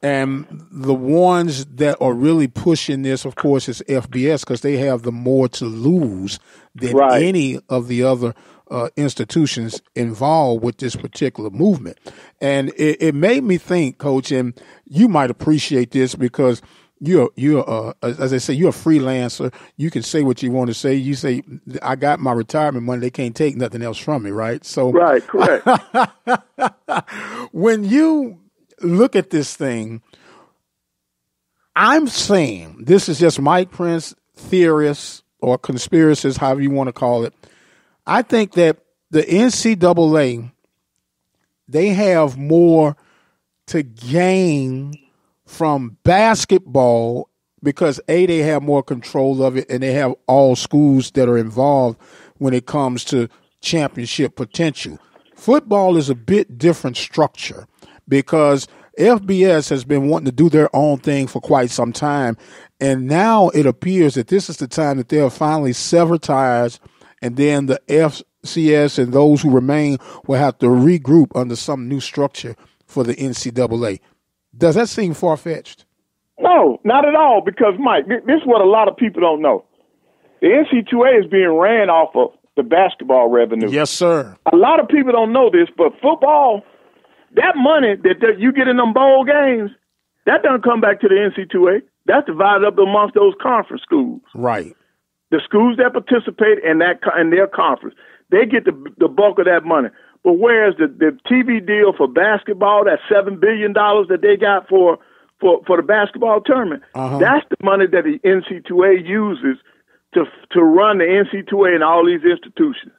Speaker 1: and the ones that are really pushing this, of course, is FBS because they have the more to lose than
Speaker 8: Right.
Speaker 1: any of the other uh, institutions involved with this particular movement. And it, it made me think, Coach, and you might appreciate this because you're you're uh, as I say you're a freelancer. You can say what you want to say. You say I got my retirement money. They can't take nothing else from me, right? So
Speaker 8: Right, correct.
Speaker 1: when you look at this thing, I'm saying this is just Mike Prince theorists or conspiracists, however you want to call it. I think that the NCAA they have more to gain from basketball because a they have more control of it and they have all schools that are involved when it comes to championship potential. Football is a bit different structure because FBS has been wanting to do their own thing for quite some time and now it appears that this is the time that they'll finally sever ties and then the FCS and those who remain will have to regroup under some new structure for the NCAA. Does that seem far fetched?
Speaker 8: No, not at all. Because Mike, this is what a lot of people don't know. The NC2A is being ran off of the basketball revenue.
Speaker 1: Yes, sir.
Speaker 8: A lot of people don't know this, but football, that money that, that you get in them bowl games, that doesn't come back to the NC2A. That's divided up amongst those conference schools.
Speaker 1: Right.
Speaker 8: The schools that participate in that in their conference, they get the the bulk of that money. But whereas the, the TV deal for basketball, that seven billion dollars that they got for for for the basketball tournament,
Speaker 1: Uh-huh.
Speaker 8: that's the money that the NC2A uses to to run the NC2A and all these institutions.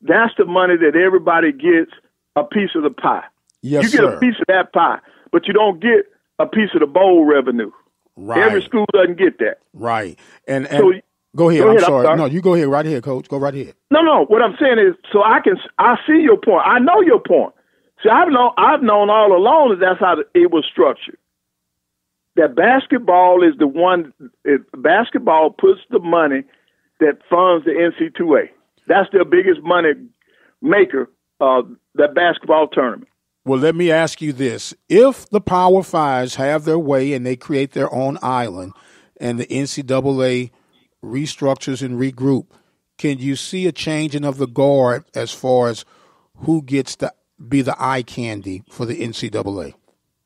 Speaker 8: That's the money that everybody gets a piece of the pie.
Speaker 1: Yes,
Speaker 8: you get
Speaker 1: sir.
Speaker 8: a piece of that pie, but you don't get a piece of the bowl revenue.
Speaker 1: Right.
Speaker 8: Every school doesn't get that.
Speaker 1: Right. And and
Speaker 8: So-
Speaker 1: go ahead.
Speaker 8: go
Speaker 1: I'm
Speaker 8: ahead, I'm
Speaker 1: sorry.
Speaker 8: sorry.
Speaker 1: No, you go ahead. Right here, coach. Go right ahead.
Speaker 8: No, no. What I'm saying is, so I can, I see your point. I know your point. See, I've known, I've known all along that that's how it was structured. That basketball is the one. It, basketball puts the money that funds the NC2A. That's their biggest money maker. Uh, that basketball tournament.
Speaker 1: Well, let me ask you this. If the Power Fives have their way and they create their own island and the NCAA restructures and regroup, can you see a changing of the guard as far as who gets to be the eye candy for the NCAA?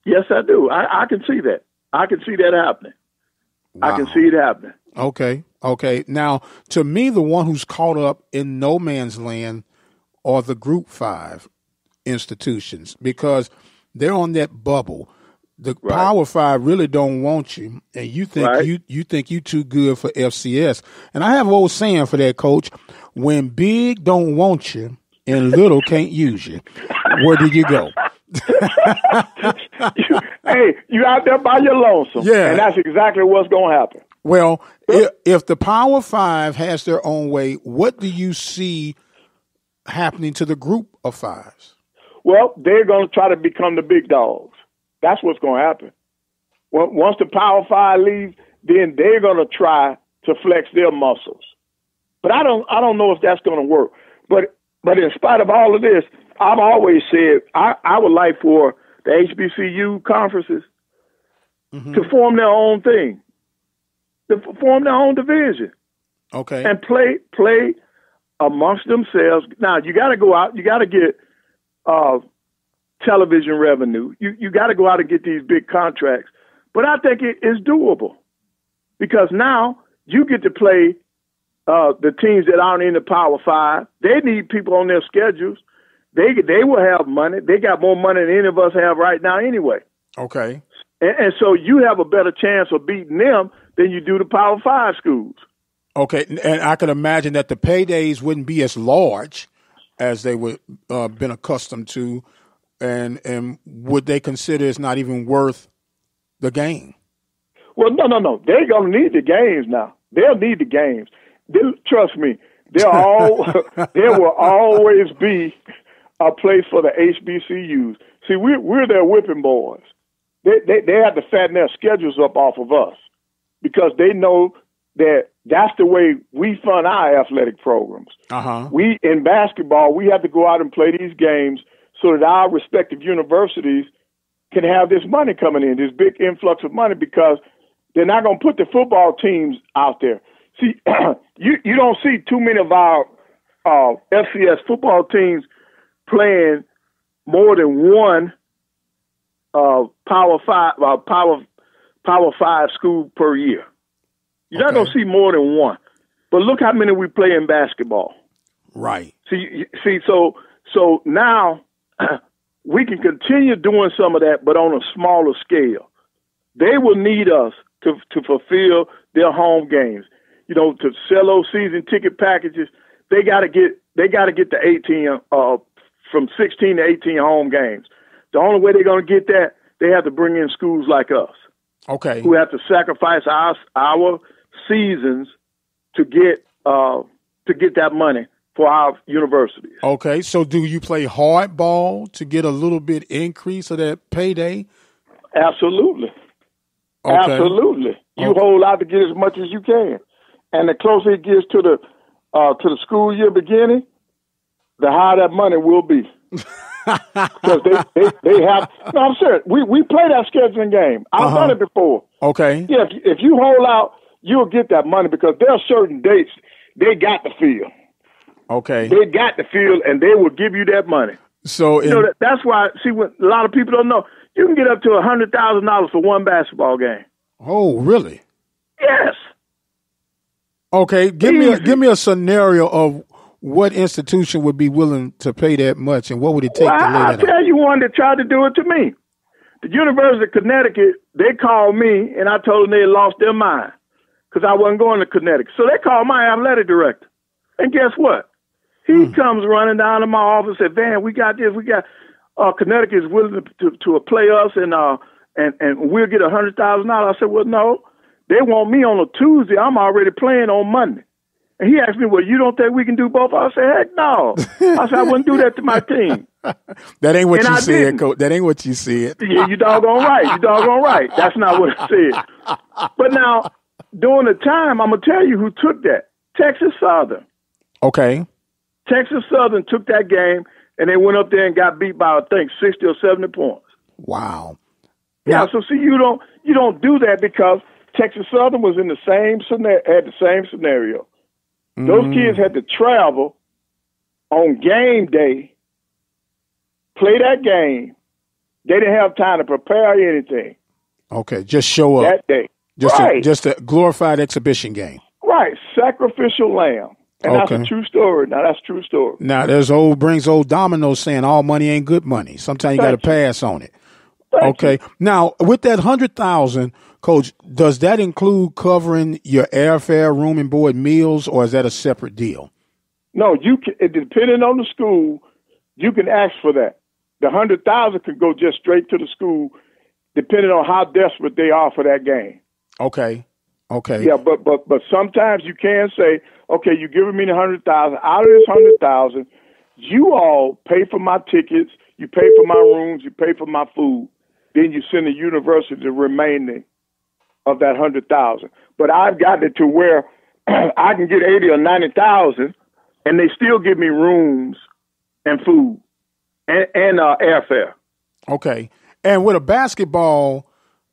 Speaker 8: Yes, I do. I, I can see that. I can see that happening. I can see it happening.
Speaker 1: Okay. Okay. Now, to me, the one who's caught up in no man's land are the Group Five institutions because they're on that bubble. The Power Five really don't want you, and you think
Speaker 8: Right.
Speaker 1: you you think you too good for FCS. And I have an old saying for that, Coach: when big don't want you and little can't use you, where do you go?
Speaker 8: You- hey, you out there by your lonesome.
Speaker 1: Yeah.
Speaker 8: And that's exactly what's going to happen.
Speaker 1: Well, if, if the Power Five has their own way, what do you see happening to the group of fives?
Speaker 8: Well, they're going to try to become the big dogs. That's what's going to happen. Once the Power Five leaves, then they're going to try to flex their muscles. But I don't I don't know if that's going to work. But but in spite of all of this, I've always said I, I would like for the HBCU conferences mm-hmm. to form their own thing, to form their own division.
Speaker 1: Okay.
Speaker 8: And play play amongst themselves. Now you got to go out. You got to get uh, television revenue. You you got to go out and get these big contracts. But I think it is doable because now you get to play uh, the teams that aren't in the Power Five. They need people on their schedules. They they will have money. They got more money than any of us have right now anyway.
Speaker 1: Okay.
Speaker 8: And, and so you have a better chance of beating them than you do the Power Five schools.
Speaker 1: Okay, and I could imagine that the paydays wouldn't be as large as they would uh, been accustomed to, and and would they consider it's not even worth the game?
Speaker 8: Well, no, no, no. They're gonna need the games now. They'll need the games. They, trust me. There all there will always be a place for the HBCUs. See, we're we're their whipping boys. They they they have to fatten their schedules up off of us because they know that that's the way we fund our athletic programs.
Speaker 1: Uh-huh.
Speaker 8: We in basketball, we have to go out and play these games so that our respective universities can have this money coming in, this big influx of money, because they're not going to put the football teams out there. See, you you don't see too many of our uh, FCS football teams playing more than one uh, Power Five uh, Power Power Five school per year. You're okay. not going to see more than one. But look how many we play in basketball.
Speaker 1: Right.
Speaker 8: See, see, so so now we can continue doing some of that, but on a smaller scale. They will need us to to fulfill their home games. You know, to sell those season ticket packages. They got to get they got to get the 18 uh, from 16 to 18 home games. The only way they're going to get that, they have to bring in schools like us.
Speaker 1: Okay.
Speaker 8: Who have to sacrifice our our seasons to get uh, to get that money for our universities.
Speaker 1: Okay, so do you play hardball to get a little bit increase of that payday?
Speaker 8: Absolutely. Okay. Absolutely. You okay. hold out to get as much as you can, and the closer it gets to the uh, to the school year beginning, the higher that money will be. Because they, they, they have no, I'm serious. We we play that scheduling game. I've uh-huh. done it before.
Speaker 1: Okay.
Speaker 8: Yeah, if, if you hold out you'll get that money because there are certain dates they got to fill.
Speaker 1: Okay.
Speaker 8: They got the field and they will give you that money.
Speaker 1: So
Speaker 8: you know that, that's why. See, what a lot of people don't know, you can get up to a hundred thousand dollars for one basketball game.
Speaker 1: Oh, really?
Speaker 8: Yes.
Speaker 1: Okay, give Easy. me a, give me a scenario of what institution would be willing to pay that much, and what would it take
Speaker 8: well,
Speaker 1: to lay
Speaker 8: I'll
Speaker 1: that
Speaker 8: tell you one that tried to do it to me. The University of Connecticut, they called me, and I told them they lost their mind because I wasn't going to Connecticut. So they called my athletic director. And guess what? He hmm. comes running down to my office and said, Van, we got this. We got uh, Connecticut is willing to, to, to play us and uh, and, and we'll get a $100,000. I said, well, no. They want me on a Tuesday. I'm already playing on Monday. And he asked me, well, you don't think we can do both? I said, heck no. I said, I wouldn't do that to my team.
Speaker 1: that ain't what
Speaker 8: and
Speaker 1: you
Speaker 8: I
Speaker 1: said, didn't. coach. That ain't what you said.
Speaker 8: yeah, you doggone right. You doggone right. That's not what I said. But now, during the time, I'm gonna tell you who took that. Texas Southern.
Speaker 1: Okay.
Speaker 8: Texas Southern took that game and they went up there and got beat by I think sixty or seventy points.
Speaker 1: Wow.
Speaker 8: Yeah. Now, so see, you don't you don't do that because Texas Southern was in the same scenario, had the same scenario. Mm. Those kids had to travel on game day, play that game. They didn't have time to prepare anything.
Speaker 1: Okay, just show
Speaker 8: up that day.
Speaker 1: Just
Speaker 8: right.
Speaker 1: a, just a glorified exhibition game.
Speaker 8: Right, sacrificial lamb. And okay. that's a true story. Now that's true story.
Speaker 1: Now there's old brings old Domino saying all money ain't good money. Sometimes you got to pass on it.
Speaker 8: Thank
Speaker 1: okay.
Speaker 8: You.
Speaker 1: Now with that hundred thousand, coach, does that include covering your airfare, room and board, meals, or is that a separate deal?
Speaker 8: No, you can. Depending on the school, you can ask for that. The hundred thousand can go just straight to the school, depending on how desperate they are for that game.
Speaker 1: Okay. Okay.
Speaker 8: Yeah, but but but sometimes you can say, okay, you're giving me the hundred thousand. Out of this hundred thousand, you all pay for my tickets, you pay for my rooms, you pay for my food. Then you send the university the remaining of that hundred thousand. But I've gotten it to where I can get eighty or ninety thousand, and they still give me rooms and food and, and uh, airfare.
Speaker 1: Okay, and with a basketball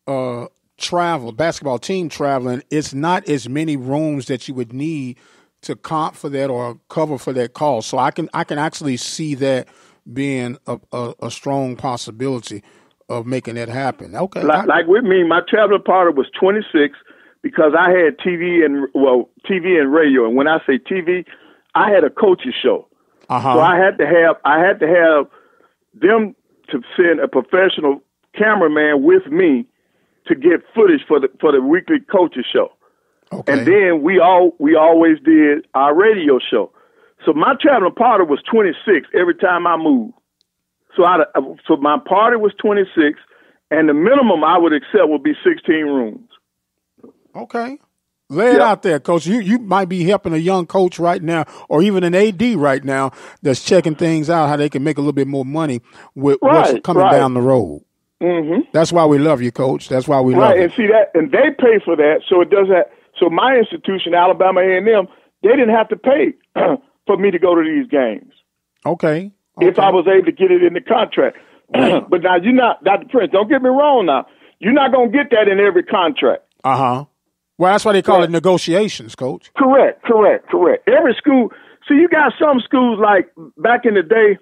Speaker 1: uh, travel, basketball team traveling, it's not as many rooms that you would need to comp for that or cover for that cost. So I can I can actually see that being a, a, a strong possibility of making that happen. Okay,
Speaker 8: like, like with me, my traveling partner was twenty six because I had TV and well TV and radio, and when I say TV, I had a coaching show.
Speaker 1: Uh-huh.
Speaker 8: So I had to have I had to have them to send a professional cameraman with me to get footage for the for the weekly coaches show.
Speaker 1: Okay.
Speaker 8: And then we all we always did our radio show. So my traveling party was 26 every time I moved. So I so my party was 26, and the minimum I would accept would be 16 rooms.
Speaker 1: Okay. Lay it out there, coach. You you might be helping a young coach right now, or even an AD right now that's checking things out how they can make a little bit more money with
Speaker 8: right,
Speaker 1: what's coming
Speaker 8: right.
Speaker 1: down the road.
Speaker 8: Mm-hmm.
Speaker 1: That's why we love you, coach. That's why we
Speaker 8: right,
Speaker 1: love you.
Speaker 8: and see that, and they pay for that, so it does that. So my institution, Alabama A and M, they didn't have to pay for me to go to these games.
Speaker 1: Okay.
Speaker 8: If I was able to get it in the contract. but now you're not, Dr. Prince. Don't get me wrong. Now you're not going to get that in every contract.
Speaker 1: Uh huh. Well, that's why they call it negotiations, coach.
Speaker 8: Correct, correct, correct. Every school. See, you got some schools like back in the day.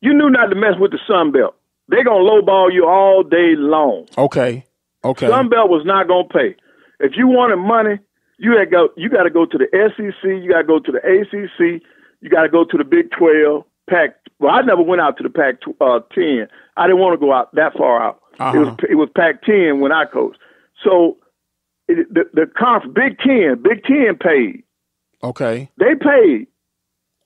Speaker 8: You knew not to mess with the Sun Belt. They're gonna lowball you all day long.
Speaker 1: Okay. Okay.
Speaker 8: Sun Belt was not gonna pay. If you wanted money, you had go. You got to go to the SEC. You got to go to the ACC. You got to go to the Big Twelve. Pac. Well, I never went out to the Pac uh, ten. I didn't want to go out that far out.
Speaker 1: Uh-huh.
Speaker 8: It was it was Pac ten when I coached. So it, the the conf Big Ten, Big Ten paid.
Speaker 1: Okay.
Speaker 8: They paid.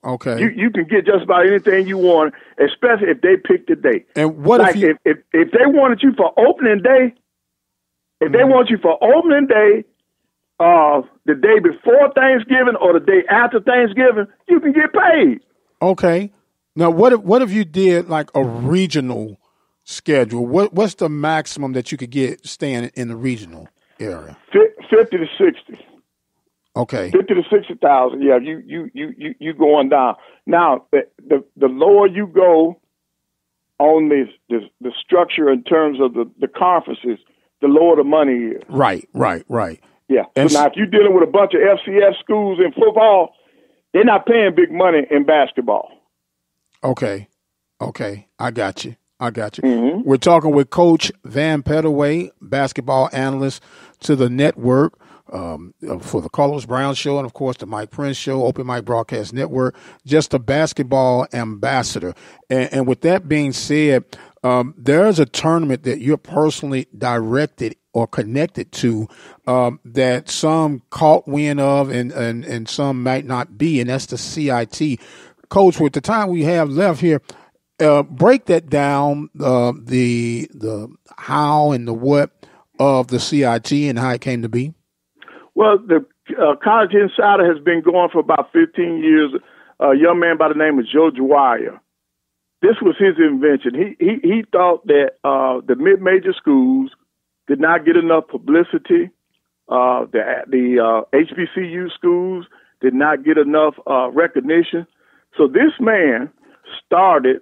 Speaker 1: Okay.
Speaker 8: You you can get just about anything you want, especially if they pick the day.
Speaker 1: and what
Speaker 8: like
Speaker 1: if you?
Speaker 8: if, if if they wanted you for opening day, if they want you for opening day, uh, the day before Thanksgiving or the day after Thanksgiving, you can get paid.
Speaker 1: Okay. Now, what if what if you did like a regional schedule? What what's the maximum that you could get staying in the regional area?
Speaker 8: Fifty to sixty.
Speaker 1: Okay.
Speaker 8: Fifty to sixty thousand. Yeah, you you you you you going down. Now the the, the lower you go on the, the the structure in terms of the, the conferences, the lower the money is.
Speaker 1: Right. Right. Right.
Speaker 8: Yeah.
Speaker 1: And
Speaker 8: so now, if you're dealing with a bunch of FCS schools in football, they're not paying big money in basketball.
Speaker 1: Okay. Okay. I got you. I got you. We're talking with Coach Van Pettaway, basketball analyst to the network um, for the Carlos Brown Show and, of course, the Mike Prince Show, Open Mic Broadcast Network, just a basketball ambassador. And, and with that being said, um, there's a tournament that you're personally directed or connected to um, that some caught wind of and, and, and some might not be, and that's the CIT. Coach, with the time we have left here, uh, break that down uh, the the how and the what of the CIT and how it came to be.
Speaker 8: Well, the uh, College Insider has been going for about 15 years. A young man by the name of Joe Dwyer. This was his invention. He he he thought that uh, the mid-major schools did not get enough publicity. Uh, the the uh, HBCU schools did not get enough uh, recognition. So this man started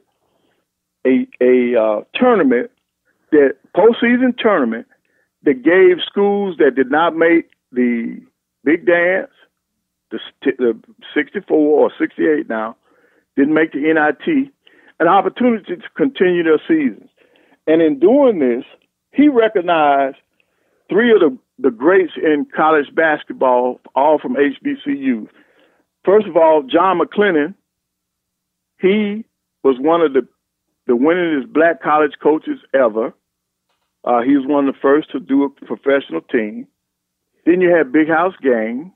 Speaker 8: a a uh, tournament that postseason tournament that gave schools that did not make the big dance, the, the 64 or 68 now, didn't make the NIT, an opportunity to continue their seasons. And in doing this, he recognized three of the, the greats in college basketball, all from HBCUs. First of all, John McClendon, he was one of the, the winningest black college coaches ever. Uh, he was one of the first to do a professional team. Then you had Big House Gaines,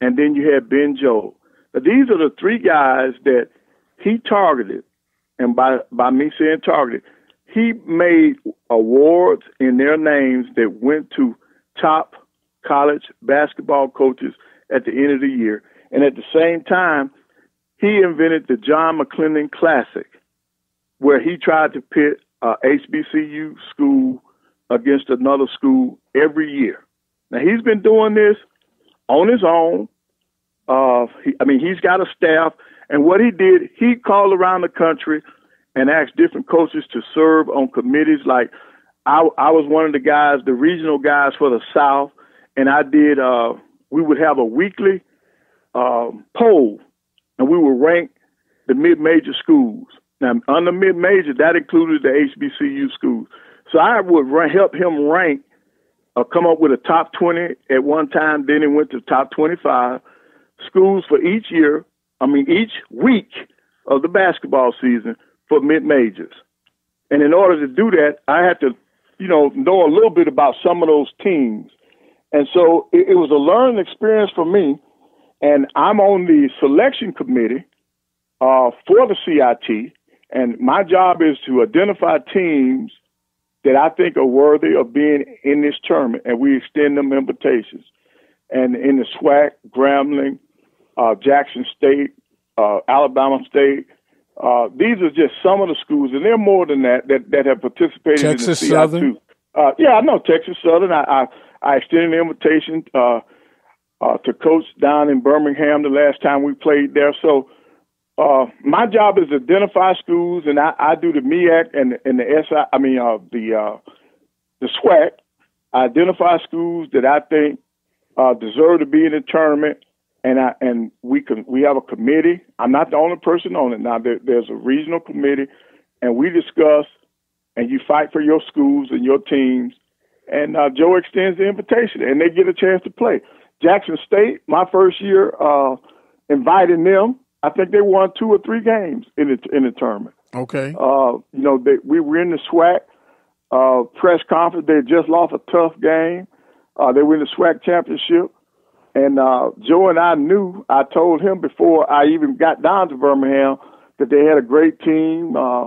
Speaker 8: and then you had Ben Jobe. Now, these are the three guys that he targeted, and by by me saying targeted, he made awards in their names that went to top college basketball coaches at the end of the year. And at the same time, he invented the John McClendon Classic, where he tried to pit a HBCU school against another school every year. Now he's been doing this on his own. Uh, he, I mean, he's got a staff, and what he did, he called around the country and asked different coaches to serve on committees. Like I, I was one of the guys, the regional guys for the South, and I did. Uh, we would have a weekly um, poll, and we would rank the mid-major schools. Now, under mid-major, that included the HBCU schools. So I would help him rank, uh, come up with a top 20 at one time. Then it went to top 25 schools for each year. I mean, each week of the basketball season for mid-majors. And in order to do that, I had to, you know, know a little bit about some of those teams. And so it, it was a learning experience for me. And I'm on the selection committee uh, for the CIT. And my job is to identify teams that I think are worthy of being in this tournament, and we extend them invitations. And in the SWAC, Grambling, uh, Jackson State, uh, Alabama State, uh, these are just some of the schools, and there are more than that that, that have participated
Speaker 1: Texas
Speaker 8: in the
Speaker 1: Southern.
Speaker 8: Uh, yeah, I know Texas Southern. I I, I extended an invitation uh, uh, to coach down in Birmingham the last time we played there. So uh, my job is to identify schools, and I, I do the MEAC and and the SI. I mean uh, the uh, the SWAC. I identify schools that I think uh, deserve to be in the tournament, and I and we can we have a committee. I'm not the only person on it. Now there, there's a regional committee, and we discuss, and you fight for your schools and your teams. And uh, Joe extends the invitation, and they get a chance to play. Jackson State, my first year, uh, inviting them I think they won two or three games in the in the tournament.
Speaker 1: Okay.
Speaker 8: Uh, you know, they, we were in the SWAC uh, press conference. They just lost a tough game. Uh, they were in the SWAC championship, and uh, Joe and I knew. I told him before I even got down to Birmingham that they had a great team. Uh,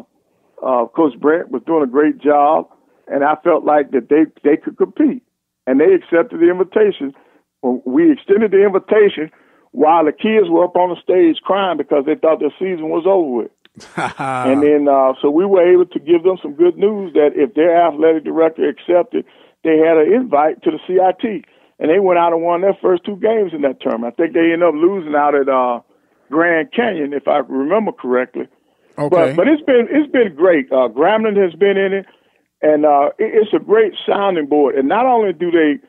Speaker 8: uh, Coach Brent was doing a great job, and I felt like that they they could compete, and they accepted the invitation. We extended the invitation while the kids were up on the stage crying because they thought their season was over with. and then, uh, so we were able to give them some good news that if their athletic director accepted, they had an invite to the CIT, and they went out and won their first two games in that tournament. I think they ended up losing out at uh, Grand Canyon, if I remember correctly.
Speaker 1: Okay.
Speaker 8: But but it's been it's been great. Uh, Grambling has been in it, and uh, it, it's a great sounding board. And not only do they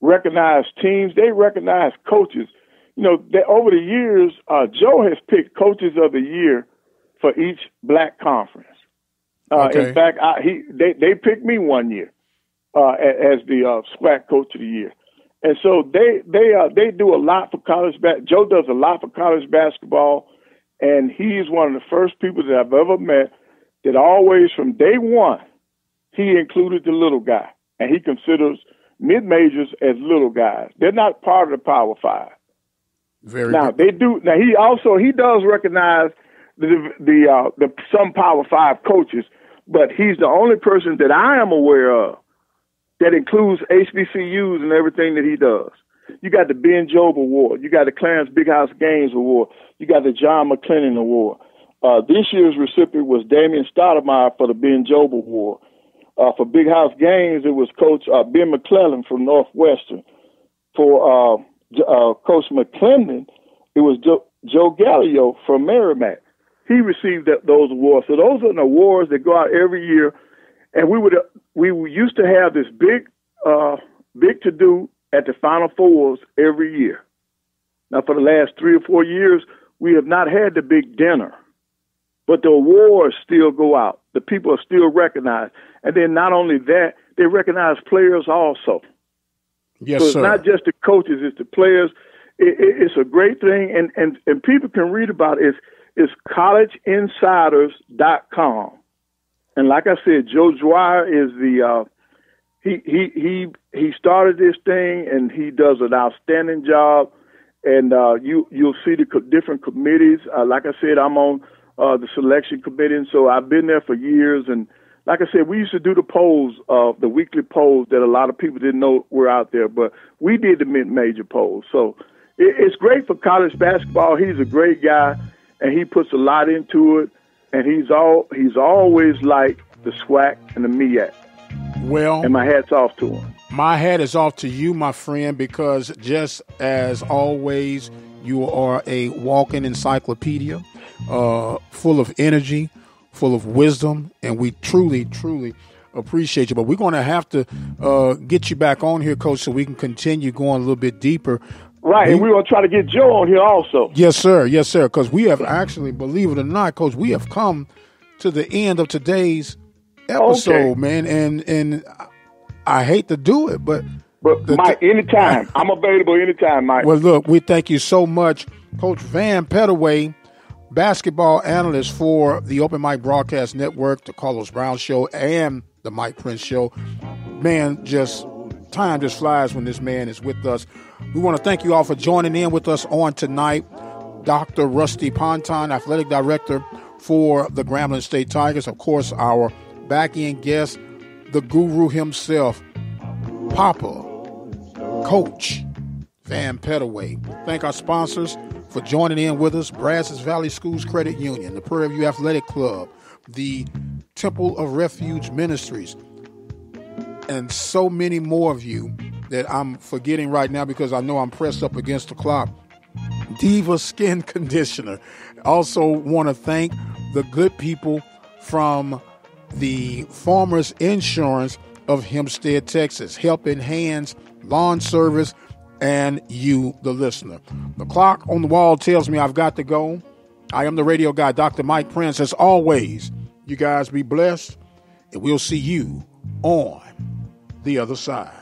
Speaker 8: recognize teams, they recognize coaches you know, that over the years, uh, Joe has picked coaches of the year for each black conference. Uh,
Speaker 1: okay.
Speaker 8: In fact, I, he they they picked me one year uh, as the uh, SWAC coach of the year, and so they they uh, they do a lot for college. Ba- Joe does a lot for college basketball, and he's one of the first people that I've ever met that always from day one he included the little guy, and he considers mid majors as little guys. They're not part of the Power Five.
Speaker 1: Very
Speaker 8: now
Speaker 1: good.
Speaker 8: they do. Now he also he does recognize the the uh, the some Power Five coaches, but he's the only person that I am aware of that includes HBCUs and everything that he does. You got the Ben Jobe Award. You got the Clarence Big House Gaines Award. You got the John McClendon Award. Uh, this year's recipient was Damon Stoudamire for the Ben Jobe Award. Uh, for Big House Gaines, it was Coach uh, Ben McClellan from Northwestern. For uh, uh, Coach McClendon, it was Joe, Joe Gallo from Merrimack. He received that, those awards. So those are the awards that go out every year. And we would we used to have this big uh, big to do at the Final Fours every year. Now, for the last three or four years, we have not had the big dinner, but the awards still go out. The people are still recognized, and then not only that, they recognize players also.
Speaker 1: Yes,
Speaker 8: so it's
Speaker 1: sir.
Speaker 8: not just the coaches; it's the players. It, it, it's a great thing, and, and and people can read about it. It's, it's collegeinsiders.com. And like I said, Joe Dwyer is the uh, he he he he started this thing, and he does an outstanding job. And uh, you you'll see the co- different committees. Uh, like I said, I'm on uh, the selection committee, and so I've been there for years. And like I said, we used to do the polls, uh, the weekly polls that a lot of people didn't know were out there, but we did the mid major polls. So it, it's great for college basketball. He's a great guy, and he puts a lot into it. And he's all he's always like the SWAC and the MEAC.
Speaker 1: Well,
Speaker 8: and my hat's off to him.
Speaker 1: My hat is off to you, my friend, because just as always, you are a walking encyclopedia, uh, full of energy, full of wisdom, and we truly, truly appreciate you. But we're going to have to uh, get you back on here, Coach, so we can continue going a little bit deeper.
Speaker 8: Right, we, and we're going to try to get Joe on here also.
Speaker 1: Yes, sir. Yes, sir. Because we have actually, believe it or not, Coach, we have come to the end of today's episode, okay. man. And and I hate to do it, but
Speaker 8: but Mike, anytime I'm available anytime, Mike.
Speaker 1: Well, look, we thank you so much, Coach Van Pettaway, basketball analyst for the Open Mic Broadcast Network, the Carlos Brown Show, and the Mike Prince Show. Man, just time just flies when this man is with us. We want to thank you all for joining in with us on tonight. Dr. Rusty Ponton, athletic director for the Grambling State Tigers. Of course, our back end guest, the guru himself, Papa, Coach Van Pettaway. Thank our sponsors for joining in with us Brazos Valley Schools Credit Union, the Prairie View Athletic Club, the Temple of Refuge Ministries, and so many more of you that I'm forgetting right now because I know I'm pressed up against the clock. Diva Skin Conditioner. Also, want to thank the good people from the Farmers Insurance of Hempstead, Texas, Helping Hands, Lawn Service, and you, the listener. The clock on the wall tells me I've got to go. I am the radio guy, Dr. Mike Prince. As always, you guys be blessed, and we'll see you on the other side.